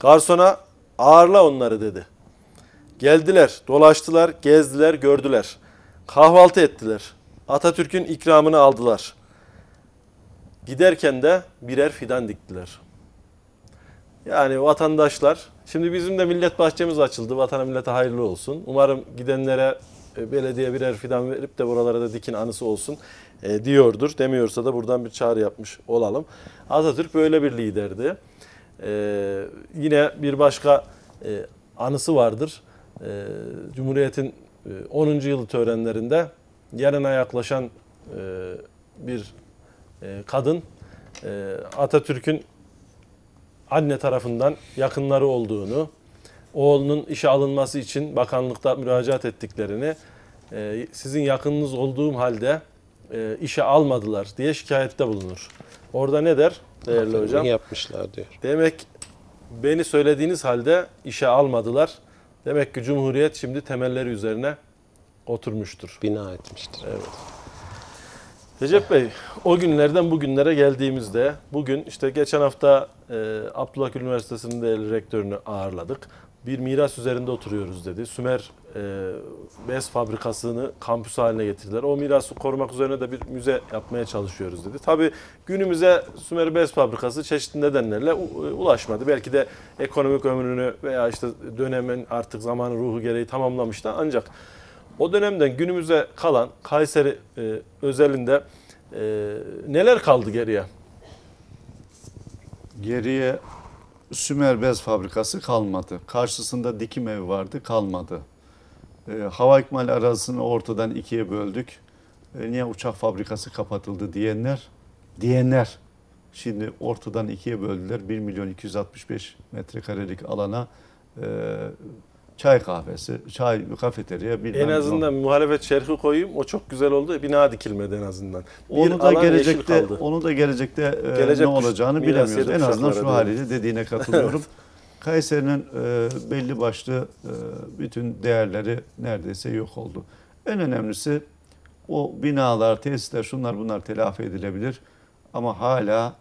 Speaker 1: Garsona ağırla onları dedi. Geldiler, dolaştılar, gezdiler, gördüler. Kahvaltı ettiler. Atatürk'ün ikramını aldılar. Giderken de birer fidan diktiler. Yani vatandaşlar, şimdi bizim de millet bahçemiz açıldı. Vatana millete hayırlı olsun. Umarım gidenlere e, belediye birer fidan verip de buralara da dikin anısı olsun e, diyordur. Demiyorsa da buradan bir çağrı yapmış olalım. Atatürk böyle bir liderdi. E, yine bir başka e, anısı vardır. E, Cumhuriyet'in e, 10. yılı törenlerinde yarına yaklaşan e, bir e, kadın e, Atatürk'ün anne tarafından yakınları olduğunu, oğlunun işe alınması için bakanlıkta müracaat ettiklerini, e, sizin yakınınız olduğum halde e, işe almadılar diye şikayette bulunur. Orada ne der değerli hocam?
Speaker 3: İyi yapmışlar diyor.
Speaker 1: Demek beni söylediğiniz halde işe almadılar. Demek ki Cumhuriyet şimdi temelleri üzerine oturmuştur.
Speaker 3: Bina etmiştir.
Speaker 1: Recep Bey, o günlerden bugünlere geldiğimizde bugün işte geçen hafta e, Abdullah Gül Üniversitesi'nin değerli rektörünü ağırladık. Bir miras üzerinde oturuyoruz dedi. Sümer e, bez fabrikasını kampüs haline getirdiler. O mirası korumak üzerine de bir müze yapmaya çalışıyoruz dedi. Tabii günümüze Sümer bez fabrikası çeşitli nedenlerle u- ulaşmadı. Belki de ekonomik ömrünü veya işte dönemin artık zamanın ruhu gereği tamamlamıştı. Ancak o dönemden günümüze kalan Kayseri e, özelinde e, neler kaldı geriye?
Speaker 2: Geriye Sümer Bez Fabrikası kalmadı. Karşısında dikim evi vardı, kalmadı. E, hava ikmali arazisini ortadan ikiye böldük. E, niye uçak fabrikası kapatıldı diyenler, diyenler şimdi ortadan ikiye böldüler. 1 milyon 265 metrekarelik alana e, çay kahvesi, çay kafeterya bilmem
Speaker 1: En
Speaker 2: ne
Speaker 1: azından muhalefet şerhi koyayım. O çok güzel oldu. Bina dikilmedi en azından. Bir
Speaker 2: Onu da gelecekte onu da gelecekte e,
Speaker 1: Gelecek
Speaker 2: ne olacağını bilemiyoruz. En azından şu haliyle dediğine katılıyorum. Kayseri'nin e, belli başlı e, bütün değerleri neredeyse yok oldu. En önemlisi o binalar, tesisler, şunlar bunlar telafi edilebilir. Ama hala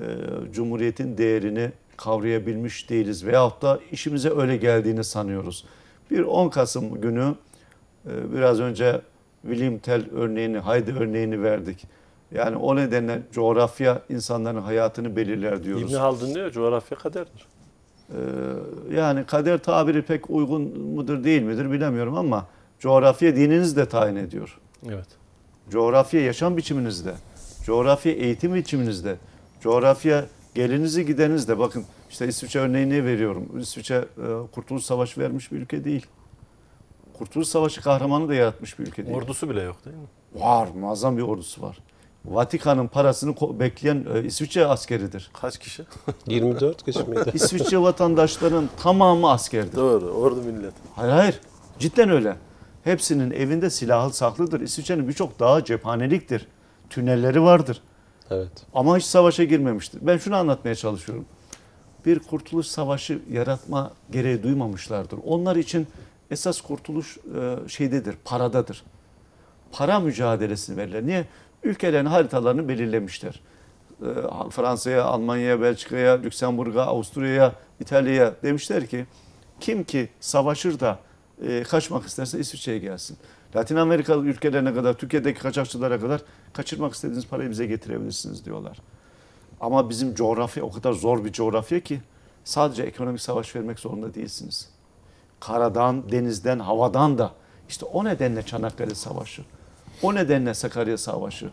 Speaker 2: e, Cumhuriyet'in değerini kavrayabilmiş değiliz. Veyahut da işimize öyle geldiğini sanıyoruz. Bir 10 Kasım günü e, biraz önce William Tell örneğini, Haydi örneğini verdik. Yani o nedenle coğrafya insanların hayatını belirler diyoruz.
Speaker 1: İbni Haldun diyor coğrafya kaderdir.
Speaker 2: Ee, yani kader tabiri pek uygun mudur değil midir bilemiyorum ama coğrafya dininiz de tayin ediyor.
Speaker 1: Evet.
Speaker 2: Coğrafya yaşam biçiminizde, coğrafya eğitim biçiminizde, coğrafya gelinizi gidenizde. Bakın işte İsviçre örneğini veriyorum. İsviçre e, Kurtuluş Savaşı vermiş bir ülke değil. Kurtuluş Savaşı kahramanı da yaratmış bir ülke değil.
Speaker 1: Ordusu bile yok değil mi?
Speaker 2: Var, muazzam bir ordusu var. Vatikan'ın parasını bekleyen e, İsviçre askeridir.
Speaker 1: Kaç kişi?
Speaker 3: 24 kişi miydi?
Speaker 2: İsviçre vatandaşlarının tamamı askerdir.
Speaker 1: Doğru. Ordu millet.
Speaker 2: Hayır hayır. Cidden öyle. Hepsinin evinde silahı saklıdır. İsviçre'nin birçok dağı cephaneliktir. Tünelleri vardır.
Speaker 3: Evet.
Speaker 2: Ama hiç savaşa girmemiştir. Ben şunu anlatmaya çalışıyorum. Bir kurtuluş savaşı yaratma gereği duymamışlardır. Onlar için esas kurtuluş e, şeydedir, paradadır. Para mücadelesini verirler. Niye? Ülkelerin haritalarını belirlemişler. E, Fransa'ya, Almanya'ya, Belçika'ya, Lüksemburg'a, Avusturya'ya, İtalya'ya demişler ki kim ki savaşır da e, kaçmak isterse İsviçre'ye gelsin. Latin Amerikalı ülkelerine kadar, Türkiye'deki kaçakçılara kadar kaçırmak istediğiniz parayı bize getirebilirsiniz diyorlar. Ama bizim coğrafya o kadar zor bir coğrafya ki sadece ekonomik savaş vermek zorunda değilsiniz. Karadan, denizden, havadan da. İşte o nedenle Çanakkale Savaşı, o nedenle Sakarya Savaşı,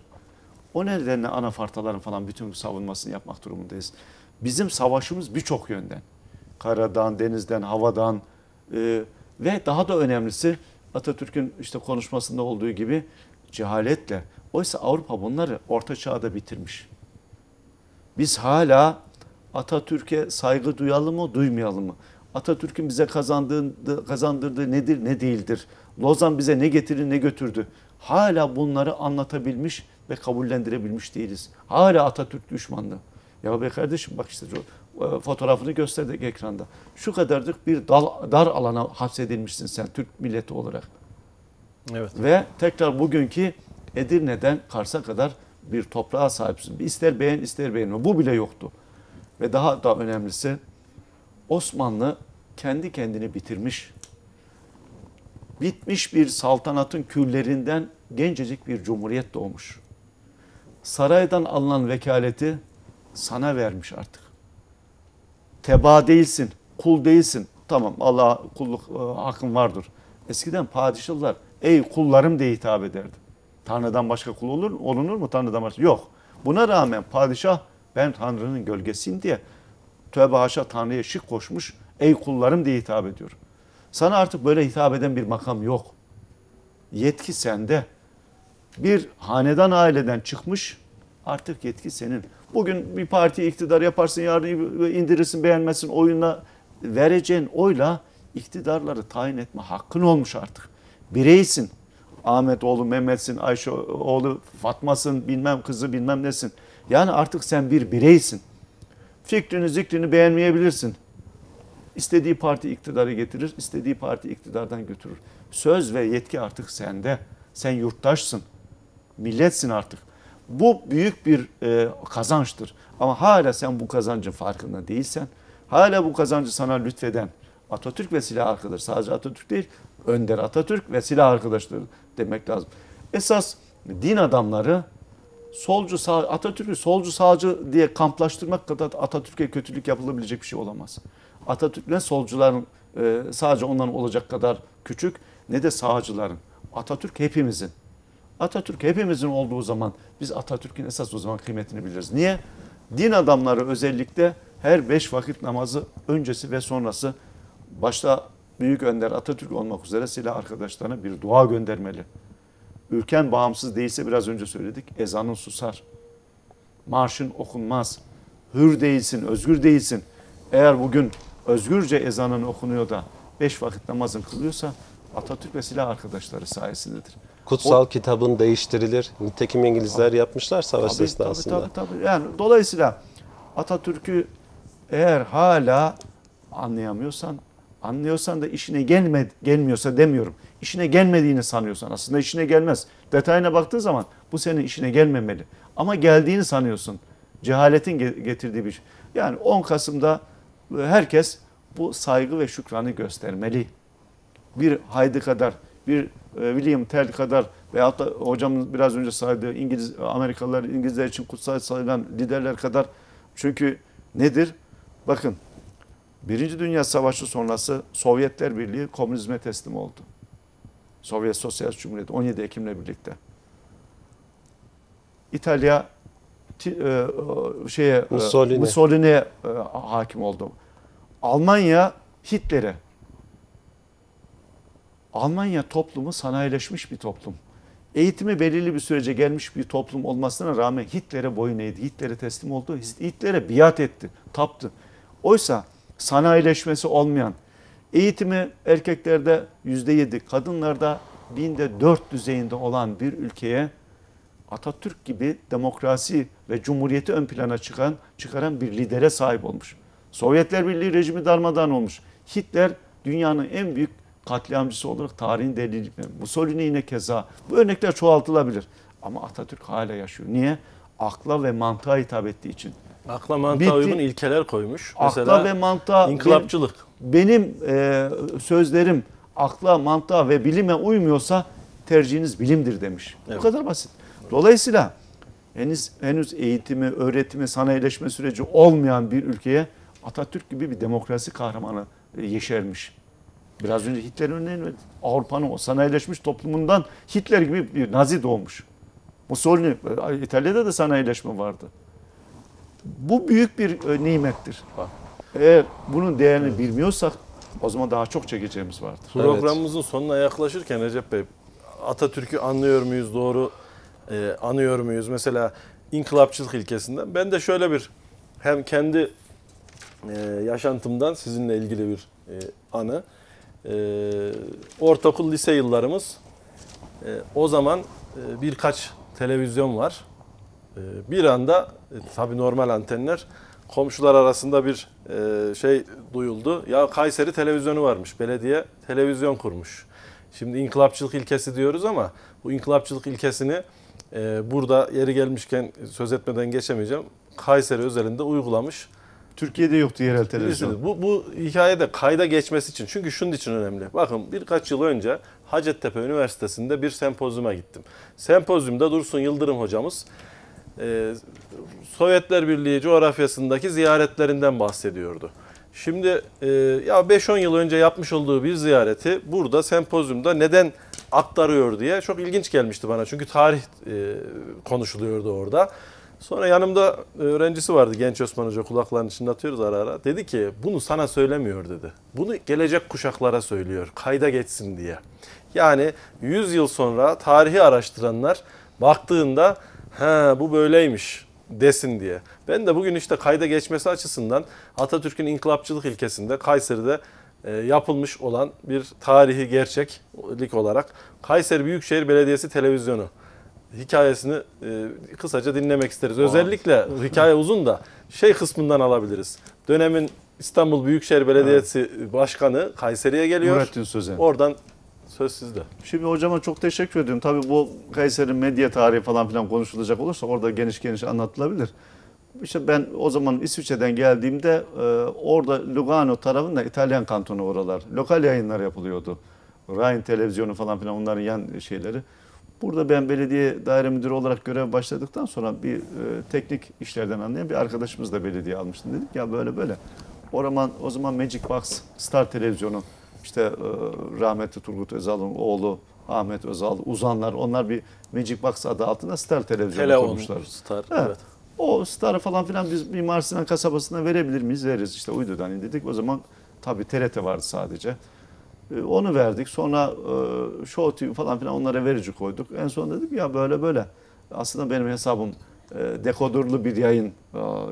Speaker 2: o nedenle anafartaların falan bütün savunmasını yapmak durumundayız. Bizim savaşımız birçok yönden. Karadan, denizden, havadan e, ve daha da önemlisi Atatürk'ün işte konuşmasında olduğu gibi cehaletle. Oysa Avrupa bunları orta çağda bitirmiş. Biz hala Atatürk'e saygı duyalım mı, duymayalım mı? Atatürk'ün bize kazandırdığı, kazandırdığı nedir, ne değildir? Lozan bize ne getirir, ne götürdü? Hala bunları anlatabilmiş ve kabullendirebilmiş değiliz. Hala Atatürk düşmanlığı. Ya be kardeşim bak işte fotoğrafını gösterdik ekranda. Şu kadarcık bir dal, dar alana hapsedilmişsin sen Türk milleti olarak.
Speaker 1: Evet.
Speaker 2: Ve tekrar bugünkü Edirne'den Kars'a kadar bir toprağa sahipsin. İster beğen ister beğenme. Bu bile yoktu. Ve daha da önemlisi Osmanlı kendi kendini bitirmiş. Bitmiş bir saltanatın küllerinden gencecik bir cumhuriyet doğmuş. Saraydan alınan vekaleti sana vermiş artık. Teba değilsin, kul değilsin. Tamam Allah kulluk e, hakkın vardır. Eskiden padişahlar ey kullarım diye hitap ederdi. Tanrı'dan başka kul olur mu? Olunur mu Tanrı'dan başka? Yok. Buna rağmen padişah ben Tanrı'nın gölgesiyim diye tövbe haşa Tanrı'ya şık koşmuş. Ey kullarım diye hitap ediyor. Sana artık böyle hitap eden bir makam yok. Yetki sende. Bir hanedan aileden çıkmış artık yetki senin. Bugün bir parti iktidar yaparsın yarın indirirsin beğenmezsin oyuna vereceğin oyla iktidarları tayin etme hakkın olmuş artık. Bireysin. Ahmet oğlu Mehmet'sin, Ayşe oğlu Fatma'sın, bilmem kızı bilmem nesin. Yani artık sen bir bireysin. Fikrini zikrini beğenmeyebilirsin. İstediği parti iktidarı getirir, istediği parti iktidardan götürür. Söz ve yetki artık sende. Sen yurttaşsın. Milletsin artık. Bu büyük bir e, kazançtır. Ama hala sen bu kazancın farkında değilsen, hala bu kazancı sana lütfeden Atatürk ve silah arkadaşı, sadece Atatürk değil, Önder Atatürk ve silah arkadaşları demek lazım. Esas din adamları solcu sağ Atatürk'ü solcu sağcı diye kamplaştırmak kadar Atatürk'e kötülük yapılabilecek bir şey olamaz. Atatürk ne solcuların e, sadece onların olacak kadar küçük ne de sağcıların. Atatürk hepimizin. Atatürk hepimizin olduğu zaman biz Atatürk'ün esas o zaman kıymetini biliriz. Niye? Din adamları özellikle her beş vakit namazı öncesi ve sonrası başta Büyük Önder Atatürk olmak üzere silah arkadaşlarına bir dua göndermeli. Ülken bağımsız değilse biraz önce söyledik ezanın susar. Marşın okunmaz. Hür değilsin, özgür değilsin. Eğer bugün özgürce ezanın okunuyor da beş vakit namazın kılıyorsa Atatürk ve silah arkadaşları sayesindedir.
Speaker 3: Kutsal kitabın değiştirilir. Nitekim İngilizler yapmışlar savaş
Speaker 2: Tabii,
Speaker 3: esnasında.
Speaker 2: Tabii, tabii, tabii. Yani dolayısıyla Atatürk'ü eğer hala anlayamıyorsan, anlıyorsan da işine gelme, gelmiyorsa demiyorum. İşine gelmediğini sanıyorsan aslında işine gelmez. Detayına baktığın zaman bu senin işine gelmemeli. Ama geldiğini sanıyorsun. Cehaletin ge- getirdiği bir şey. Yani 10 Kasım'da herkes bu saygı ve şükranı göstermeli. Bir Haydi kadar, bir William Tell kadar veyahut da hocamın biraz önce saydığı İngiliz, Amerikalılar, İngilizler için kutsal sayılan liderler kadar. Çünkü nedir? Bakın Birinci Dünya Savaşı sonrası Sovyetler Birliği komünizme teslim oldu. Sovyet Sosyalist Cumhuriyeti 17 Ekim'le birlikte. İtalya e, e, şeye e,
Speaker 3: Mussolini.
Speaker 2: Mussolini'ye e, hakim oldu. Almanya Hitler'e. Almanya toplumu sanayileşmiş bir toplum. Eğitimi belirli bir sürece gelmiş bir toplum olmasına rağmen Hitler'e boyun eğdi. Hitler'e teslim oldu. Hitler'e biat etti, taptı. Oysa sanayileşmesi olmayan, eğitimi erkeklerde yüzde yedi, kadınlarda binde dört düzeyinde olan bir ülkeye Atatürk gibi demokrasi ve cumhuriyeti ön plana çıkan, çıkaran bir lidere sahip olmuş. Sovyetler Birliği rejimi darmadağın olmuş. Hitler dünyanın en büyük katliamcısı olarak tarihin delili. Mussolini yine keza. Bu örnekler çoğaltılabilir. Ama Atatürk hala yaşıyor. Niye? Akla ve mantığa hitap ettiği için.
Speaker 1: Akla mantığa
Speaker 2: Bitti.
Speaker 1: uygun ilkeler koymuş.
Speaker 2: Akla
Speaker 1: Mesela
Speaker 2: ve mantığa
Speaker 1: inkılapçılık.
Speaker 2: benim e, sözlerim akla, mantığa ve bilime uymuyorsa tercihiniz bilimdir demiş. Bu
Speaker 1: Evet.
Speaker 2: kadar basit. Dolayısıyla henüz henüz eğitimi, öğretimi, sanayileşme süreci olmayan bir ülkeye Atatürk gibi bir demokrasi kahramanı e, yeşermiş. Biraz önce Hitler'in verdim. Avrupa'nın o sanayileşmiş toplumundan Hitler gibi bir Nazi doğmuş. Mussolini, İtalya'da da sanayileşme vardı. Bu büyük bir e, nimettir. Eğer bunun değerini bilmiyorsak o zaman daha çok çekeceğimiz vardır.
Speaker 1: Programımızın sonuna yaklaşırken Recep Bey Atatürk'ü anlıyor muyuz doğru e, anıyor muyuz? Mesela inkılapçılık ilkesinden. Ben de şöyle bir hem kendi e, yaşantımdan sizinle ilgili bir e, anı. E, ortaokul lise yıllarımız e, o zaman e, birkaç televizyon var. E, bir anda e, tabii normal antenler komşular arasında bir e, şey duyuldu. Ya Kayseri televizyonu varmış. Belediye televizyon kurmuş. Şimdi inkılapçılık ilkesi diyoruz ama bu inkılapçılık ilkesini e, burada yeri gelmişken söz etmeden geçemeyeceğim. Kayseri özelinde uygulamış.
Speaker 2: Türkiye'de yoktu yerel televizyon.
Speaker 1: Bu, bu hikayede kayda geçmesi için. Çünkü şunun için önemli. Bakın birkaç yıl önce Hacettepe Üniversitesi'nde bir sempozyuma gittim. Sempozyumda Dursun Yıldırım hocamız e, Sovyetler Birliği coğrafyasındaki ziyaretlerinden bahsediyordu. Şimdi e, ya 5-10 yıl önce yapmış olduğu bir ziyareti burada sempozyumda neden aktarıyor diye çok ilginç gelmişti bana. Çünkü tarih e, konuşuluyordu orada. Sonra yanımda öğrencisi vardı genç Osman Hoca kulaklarını çınlatıyoruz ara ara. Dedi ki bunu sana söylemiyor dedi. Bunu gelecek kuşaklara söylüyor kayda geçsin diye. Yani 100 yıl sonra tarihi araştıranlar baktığında ha bu böyleymiş desin diye. Ben de bugün işte kayda geçmesi açısından Atatürk'ün inkılapçılık ilkesinde Kayseri'de e, yapılmış olan bir tarihi gerçeklik olarak Kayseri Büyükşehir Belediyesi televizyonu hikayesini e, kısaca dinlemek isteriz. Özellikle hikaye uzun da şey kısmından alabiliriz. Dönemin İstanbul Büyükşehir Belediyesi Başkanı Kayseri'ye geliyor.
Speaker 2: Nurettin Sözen.
Speaker 1: Oradan Söz sizde.
Speaker 2: Şimdi hocama çok teşekkür ediyorum. Tabii bu Kayseri medya tarihi falan filan konuşulacak olursa orada geniş geniş anlatılabilir. İşte ben o zaman İsviçre'den geldiğimde e, orada Lugano tarafında İtalyan kantonu oralar. Lokal yayınlar yapılıyordu. Rhein televizyonu falan filan onların yan şeyleri. Burada ben belediye daire müdürü olarak görev başladıktan sonra bir e, teknik işlerden anlayan bir arkadaşımız da belediye almıştı. Dedik ya böyle böyle. O zaman, o zaman Magic Box Star televizyonu işte e, rahmetli Turgut Özal'ın oğlu Ahmet Özal, uzanlar onlar bir Magic Box adı altında Star televizyonu
Speaker 1: Telefon,
Speaker 2: kurmuşlar.
Speaker 1: Star.
Speaker 2: Evet.
Speaker 1: Evet.
Speaker 2: O Star'ı falan filan biz Mimar Sinan kasabasına verebilir miyiz? Veririz işte uydudan indirdik. O zaman tabii TRT vardı sadece. E, Onu verdik. Sonra e, Show TV falan filan onlara verici koyduk. En son dedik ya böyle böyle. Aslında benim hesabım e, dekodurlu bir yayın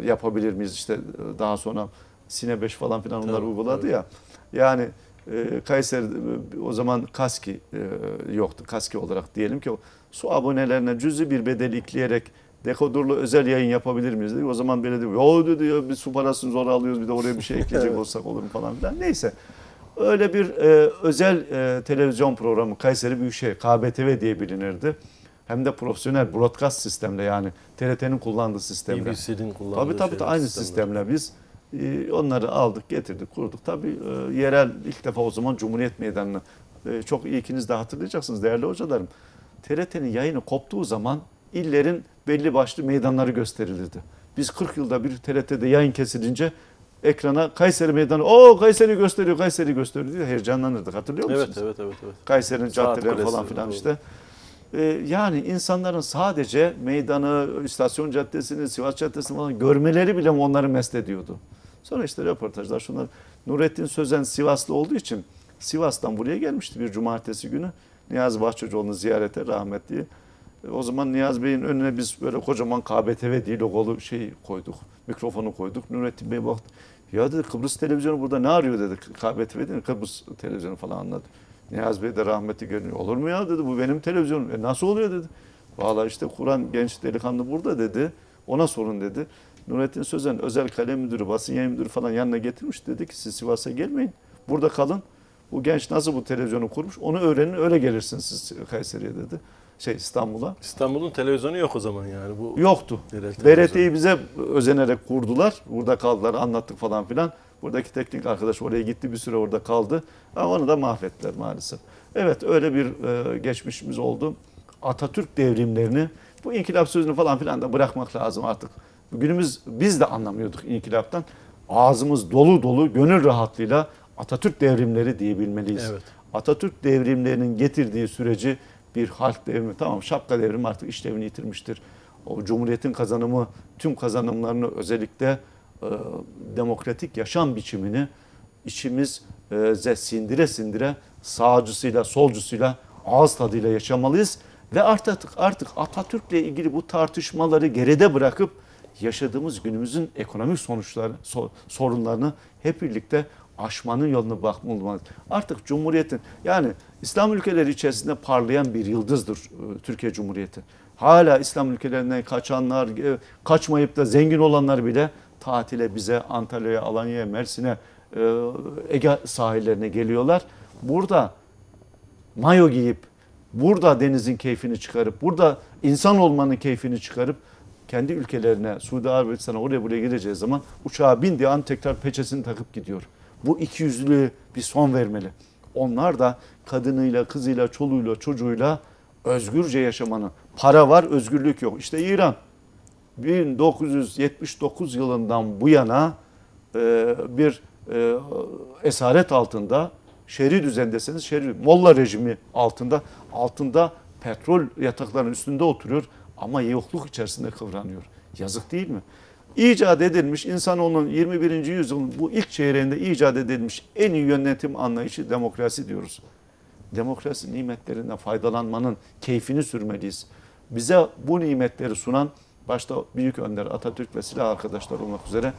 Speaker 2: yapabilir miyiz? İşte daha sonra Sine 5 falan filan onlar
Speaker 1: Tabii,
Speaker 2: uyguladı
Speaker 1: tabii.
Speaker 2: ya. Yani Kayseri o zaman Kaski yoktu. Kaski olarak diyelim ki o su abonelerine cüzi bir bedel ekleyerek dekodurlu özel yayın yapabilir miyiz dedik. O zaman belediye dedi ya biz su parasını zor alıyoruz bir de oraya bir şey ekleyecek olsak olur mu falan filan. Neyse. Öyle bir e, özel e, televizyon programı Kayseri Büyükşehir KBTV diye bilinirdi. Hem de profesyonel broadcast sistemle yani TRT'nin kullandığı sistemle.
Speaker 1: BBC'nin kullandığı
Speaker 2: Tabii tabii
Speaker 1: şeyler,
Speaker 2: aynı sistemle biz e, onları aldık, getirdik, kurduk. Tabii e, yerel ilk defa o zaman Cumhuriyet Meydanı'nı e, çok iyi ikiniz de hatırlayacaksınız değerli hocalarım. TRT'nin yayını koptuğu zaman illerin belli başlı meydanları gösterilirdi. Biz 40 yılda bir TRT'de yayın kesilince ekrana Kayseri Meydanı, o Kayseri gösteriyor, Kayseri gösteriyor diye heyecanlanırdık. Hatırlıyor musunuz?
Speaker 1: Evet, evet, evet, evet.
Speaker 2: Kayseri'nin caddeleri falan filan
Speaker 1: doğru.
Speaker 2: işte. Ee, yani insanların sadece meydanı, istasyon caddesini, Sivas caddesini falan görmeleri bile onları mest ediyordu. Sonra işte röportajlar şunlar. Nurettin Sözen Sivaslı olduğu için Sivas'tan buraya gelmişti bir cumartesi günü. Niyazi Bahçıcıoğlu'nu ziyarete rahmetli. E, O zaman Niyazi Bey'in önüne biz böyle kocaman KBTV diye logolu şey koyduk. Mikrofonu koyduk. Nurettin Bey baktı. Ya dedi Kıbrıs televizyonu burada ne arıyor dedi. KBTV değil mi? Kıbrıs televizyonu falan anladı. Niyazi Bey de rahmetli görünüyor. Olur mu ya dedi bu benim televizyonum. E nasıl oluyor dedi. Valla işte Kur'an genç delikanlı burada dedi. Ona sorun dedi. Nurettin Sözen özel kalem müdürü, basın yayın müdürü falan yanına getirmiş. Dedi ki siz Sivas'a gelmeyin. Burada kalın. Bu genç nasıl bu televizyonu kurmuş onu öğrenin öyle gelirsiniz siz Kayseri'ye dedi. Şey İstanbul'a.
Speaker 1: İstanbul'un televizyonu yok o zaman yani. Bu
Speaker 2: Yoktu. BRT'yi bize özenerek kurdular. Burada kaldılar anlattık falan filan. Buradaki teknik arkadaş oraya gitti bir süre orada kaldı. Ama onu da mahvettiler maalesef. Evet öyle bir e, geçmişimiz oldu. Atatürk devrimlerini bu inkılap sözünü falan filan da bırakmak lazım artık. Günümüz biz de anlamıyorduk inkılaptan. Ağzımız dolu dolu gönül rahatlığıyla Atatürk devrimleri diyebilmeliyiz.
Speaker 1: Evet.
Speaker 2: Atatürk devrimlerinin getirdiği süreci bir halk devrimi tamam şapka devrimi artık işlevini yitirmiştir. O Cumhuriyet'in kazanımı tüm kazanımlarını özellikle e, demokratik yaşam biçimini içimiz e, sindire sindire sağcısıyla solcusuyla ağız tadıyla yaşamalıyız ve artık artık Atatürk'le ilgili bu tartışmaları geride bırakıp yaşadığımız günümüzün ekonomik sonuçları so- sorunlarını hep birlikte aşmanın yolunu bakmalıyız. Artık Cumhuriyet'in yani İslam ülkeleri içerisinde parlayan bir yıldızdır e, Türkiye Cumhuriyeti. Hala İslam ülkelerinden kaçanlar, e, kaçmayıp da zengin olanlar bile tatile bize Antalya'ya, Alanya'ya, Mersin'e, e, Ege sahillerine geliyorlar. Burada mayo giyip, burada denizin keyfini çıkarıp, burada insan olmanın keyfini çıkarıp kendi ülkelerine, Suudi Arabistan'a oraya buraya gideceği zaman uçağa bindiği an tekrar peçesini takıp gidiyor. Bu ikiyüzlülüğe bir son vermeli. Onlar da kadınıyla, kızıyla, çoluğuyla, çocuğuyla özgürce yaşamanın. Para var, özgürlük yok. İşte İran 1979 yılından bu yana e, bir e, esaret altında şer'i düzendesiniz. Şer'i Molla rejimi altında altında petrol yataklarının üstünde oturuyor ama yokluk içerisinde kıvranıyor. Yazık değil mi? İcat edilmiş insanoğlunun 21. yüzyılın bu ilk çeyreğinde icat edilmiş en iyi yönetim anlayışı demokrasi diyoruz. Demokrasi nimetlerinden faydalanmanın keyfini sürmeliyiz. Bize bu nimetleri sunan başta Büyük Önder Atatürk ve silah arkadaşlar olmak üzere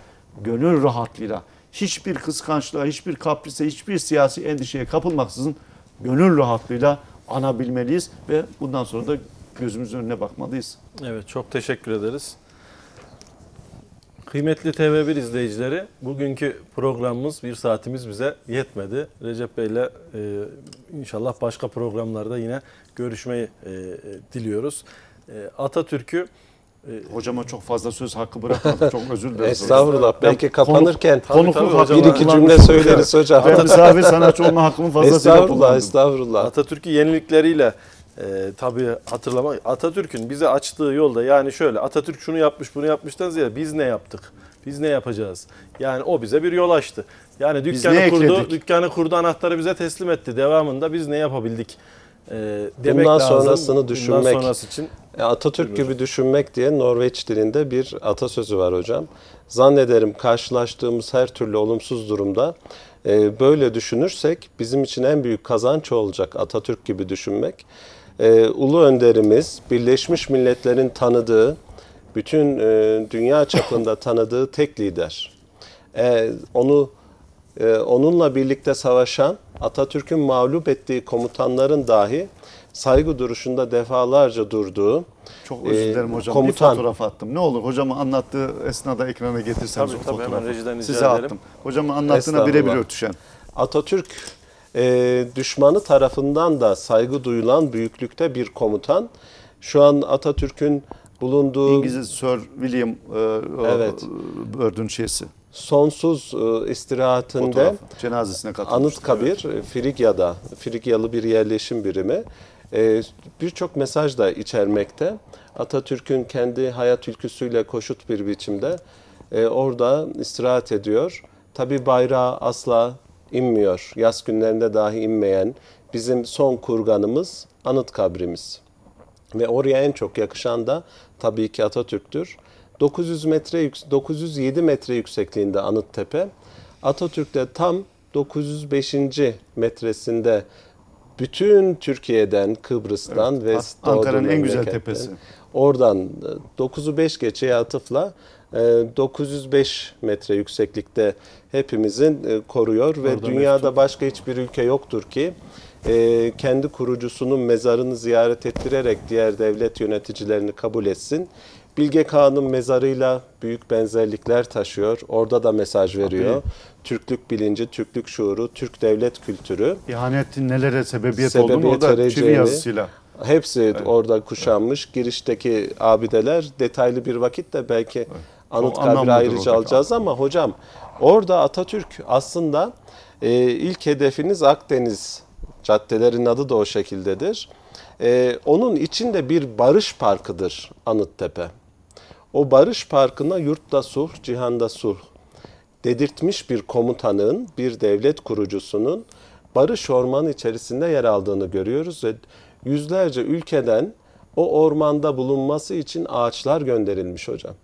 Speaker 2: gönül rahatlığıyla hiçbir kıskançlığa, hiçbir kaprise, hiçbir siyasi endişeye kapılmaksızın gönül rahatlığıyla anabilmeliyiz ve bundan sonra da gözümüzün önüne bakmalıyız.
Speaker 1: Evet çok teşekkür ederiz. Kıymetli TV1 izleyicileri, bugünkü programımız bir saatimiz bize yetmedi. Recep Bey'le e, inşallah başka programlarda yine görüşmeyi e, e, diliyoruz. E, Atatürk'ü
Speaker 2: Hocama çok fazla söz hakkı bırakmadım. Çok özür dilerim.
Speaker 3: Estağfurullah. Belki kapanırken
Speaker 2: Konuk
Speaker 1: tabii
Speaker 2: hakkı
Speaker 3: bir iki cümle söyleriz hocam.
Speaker 2: Ben misafir sanatçı olma hakkımı fazlasıyla
Speaker 3: Estağfurullah, estağfurullah.
Speaker 1: Atatürk'ü yenilikleriyle e, tabii hatırlamak. Atatürk'ün bize açtığı yolda yani şöyle Atatürk şunu yapmış bunu yapmıştan ziyade biz ne yaptık? Biz ne yapacağız? Yani o bize bir yol açtı. Yani dükkanı
Speaker 2: ne
Speaker 1: kurdu,
Speaker 2: ekledik?
Speaker 1: dükkanı kurdu, anahtarı bize teslim etti. Devamında biz ne yapabildik? E, demek
Speaker 3: Bundan
Speaker 1: lazım.
Speaker 3: sonrasını düşünmek.
Speaker 1: Bundan sonrası için
Speaker 3: E, Atatürk gibi düşünmek diye Norveç dilinde bir atasözü var hocam. Zannederim karşılaştığımız her türlü olumsuz durumda e, böyle düşünürsek bizim için en büyük kazanç olacak Atatürk gibi düşünmek. E, Ulu önderimiz Birleşmiş Milletler'in tanıdığı, bütün e, dünya çapında tanıdığı tek lider. E, onu e, onunla birlikte savaşan Atatürk'ün mağlup ettiği komutanların dahi saygı duruşunda defalarca durduğu
Speaker 2: Çok özür
Speaker 3: Ee,
Speaker 2: dilerim hocam.
Speaker 3: komutan.
Speaker 2: Bir fotoğraf attım. Ne olur hocamın anlattığı esnada ekrana getirseniz
Speaker 1: Tabii,
Speaker 2: o
Speaker 1: tabii,
Speaker 2: fotoğrafı.
Speaker 1: hemen
Speaker 2: Size
Speaker 1: ederim.
Speaker 2: attım. Hocamın anlattığına birebir örtüşen.
Speaker 3: Atatürk e, düşmanı tarafından da saygı duyulan büyüklükte bir komutan. Şu an Atatürk'ün bulunduğu
Speaker 2: İngiliz Sir William e,
Speaker 3: Evet.
Speaker 2: e, Bird'ün şeysi.
Speaker 3: sonsuz e, istirahatinde
Speaker 2: Fotoğrafı. Cenazesine.
Speaker 3: Anıtkabir, e, Frigya'da, Frigyalı bir yerleşim birimi e, birçok mesaj da içermekte. Atatürk'ün kendi hayat ülküsüyle koşut bir biçimde e, orada istirahat ediyor. Tabi bayrağı asla inmiyor. Yaz günlerinde dahi inmeyen bizim son kurganımız Anıtkabrimiz. Ve oraya en çok yakışan da tabii ki Atatürk'tür. 900 metre yük- 907 metre yüksekliğinde Anıttepe. Atatürk'te tam 905. metresinde bütün Türkiye'den, Kıbrıs'tan ve
Speaker 2: As- Ankara'nın en güzel tepesi.
Speaker 3: Oradan e, 9'u 5 geçeye atıfla e, 905 metre yükseklikte hepimizin e, koruyor ve
Speaker 1: Orada
Speaker 3: dünyada başka hiçbir ülke yoktur ki e, kendi kurucusunun mezarını ziyaret ettirerek diğer devlet yöneticilerini kabul etsin. Bilge Kağan'ın mezarıyla büyük benzerlikler taşıyor. Orada da mesaj veriyor. Türklük bilinci, Türklük şuuru, Türk devlet kültürü.
Speaker 2: İhanetin nelere sebebiyet,
Speaker 3: Sebebiyet
Speaker 2: olduğunu orada çivi yazısıyla.
Speaker 3: Hepsi orada kuşanmış. Girişteki abideler detaylı bir vakit de belki Anıtkabir'i
Speaker 2: anlamlıdır
Speaker 3: ayrıca
Speaker 2: oradaki
Speaker 3: alacağız ama hocam orada Atatürk aslında e, ilk hedefiniz Akdeniz caddelerinin adı da o şekildedir. E, onun içinde bir barış parkıdır Anıttepe. O barış parkına yurtta sulh, cihanda sulh dedirtmiş bir komutanın, bir devlet kurucusunun barış ormanı içerisinde yer aldığını görüyoruz ve yüzlerce ülkeden o ormanda bulunması için ağaçlar gönderilmiş hocam.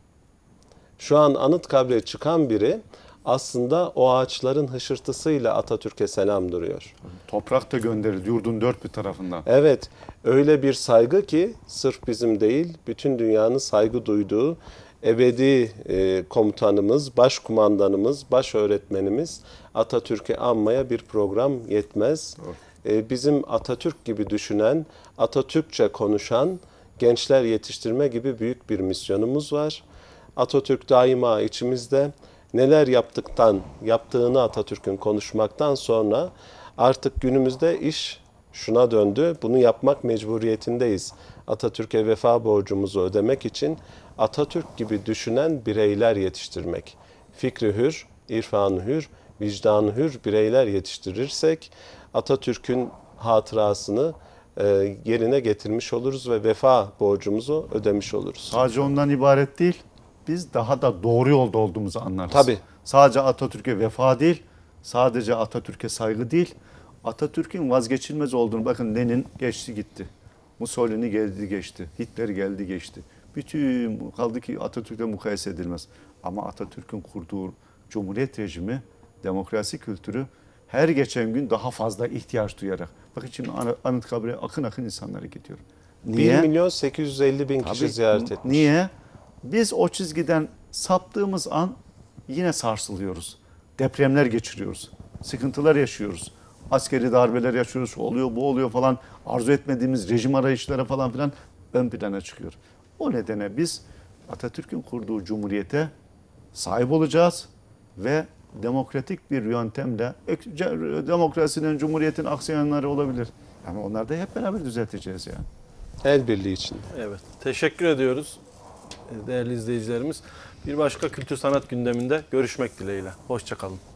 Speaker 3: Şu an Anıtkabir'e çıkan biri aslında o ağaçların hışırtısıyla Atatürk'e selam duruyor.
Speaker 2: Toprak da gönderildi yurdun dört bir tarafından.
Speaker 3: Evet, öyle bir saygı ki sırf bizim değil, bütün dünyanın saygı duyduğu ebedi e, komutanımız, başkumandanımız, baş öğretmenimiz Atatürk'ü anmaya bir program yetmez. E, bizim Atatürk gibi düşünen, Atatürkçe konuşan gençler yetiştirme gibi büyük bir misyonumuz var. Atatürk daima içimizde neler yaptıktan, yaptığını Atatürk'ün konuşmaktan sonra artık günümüzde iş şuna döndü. Bunu yapmak mecburiyetindeyiz. Atatürk'e vefa borcumuzu ödemek için Atatürk gibi düşünen bireyler yetiştirmek. Fikri hür, irfanı hür, vicdanı hür bireyler yetiştirirsek Atatürk'ün hatırasını e, yerine getirmiş oluruz ve vefa borcumuzu ödemiş oluruz.
Speaker 2: Sadece ondan ibaret değil. Biz daha da doğru yolda olduğumuzu anlarız.
Speaker 3: Tabii.
Speaker 2: Sadece Atatürk'e vefa değil, sadece Atatürk'e saygı değil, Atatürk'ün vazgeçilmez olduğunu bakın Lenin geçti gitti. Mussolini geldi geçti. Hitler geldi geçti. Bütün kaldı ki Atatürk'le mukayese edilmez. Ama Atatürk'ün kurduğu cumhuriyet rejimi, demokrasi kültürü her geçen gün daha fazla ihtiyaç duyarak. Bakın şimdi An- Anıtkabir'e akın akın insanlara gidiyor.
Speaker 3: 1 milyon 850 bin kişi
Speaker 2: Tabii,
Speaker 3: ziyaret etmiş.
Speaker 2: Niye? Biz o çizgiden saptığımız an yine sarsılıyoruz. Depremler geçiriyoruz. Sıkıntılar yaşıyoruz. Askeri darbeler yaşıyoruz. Oluyor bu oluyor falan. Arzu etmediğimiz rejim arayışları falan filan ön plana çıkıyor. O nedene biz Atatürk'ün kurduğu cumhuriyete sahip olacağız ve demokratik bir yöntemle demokrasinin, cumhuriyetin aksiyonları olabilir. Ama onları da hep beraber düzelteceğiz yani.
Speaker 3: El birliği için.
Speaker 1: Evet. Teşekkür ediyoruz değerli izleyicilerimiz. Bir başka kültür sanat gündeminde görüşmek dileğiyle. Hoşçakalın.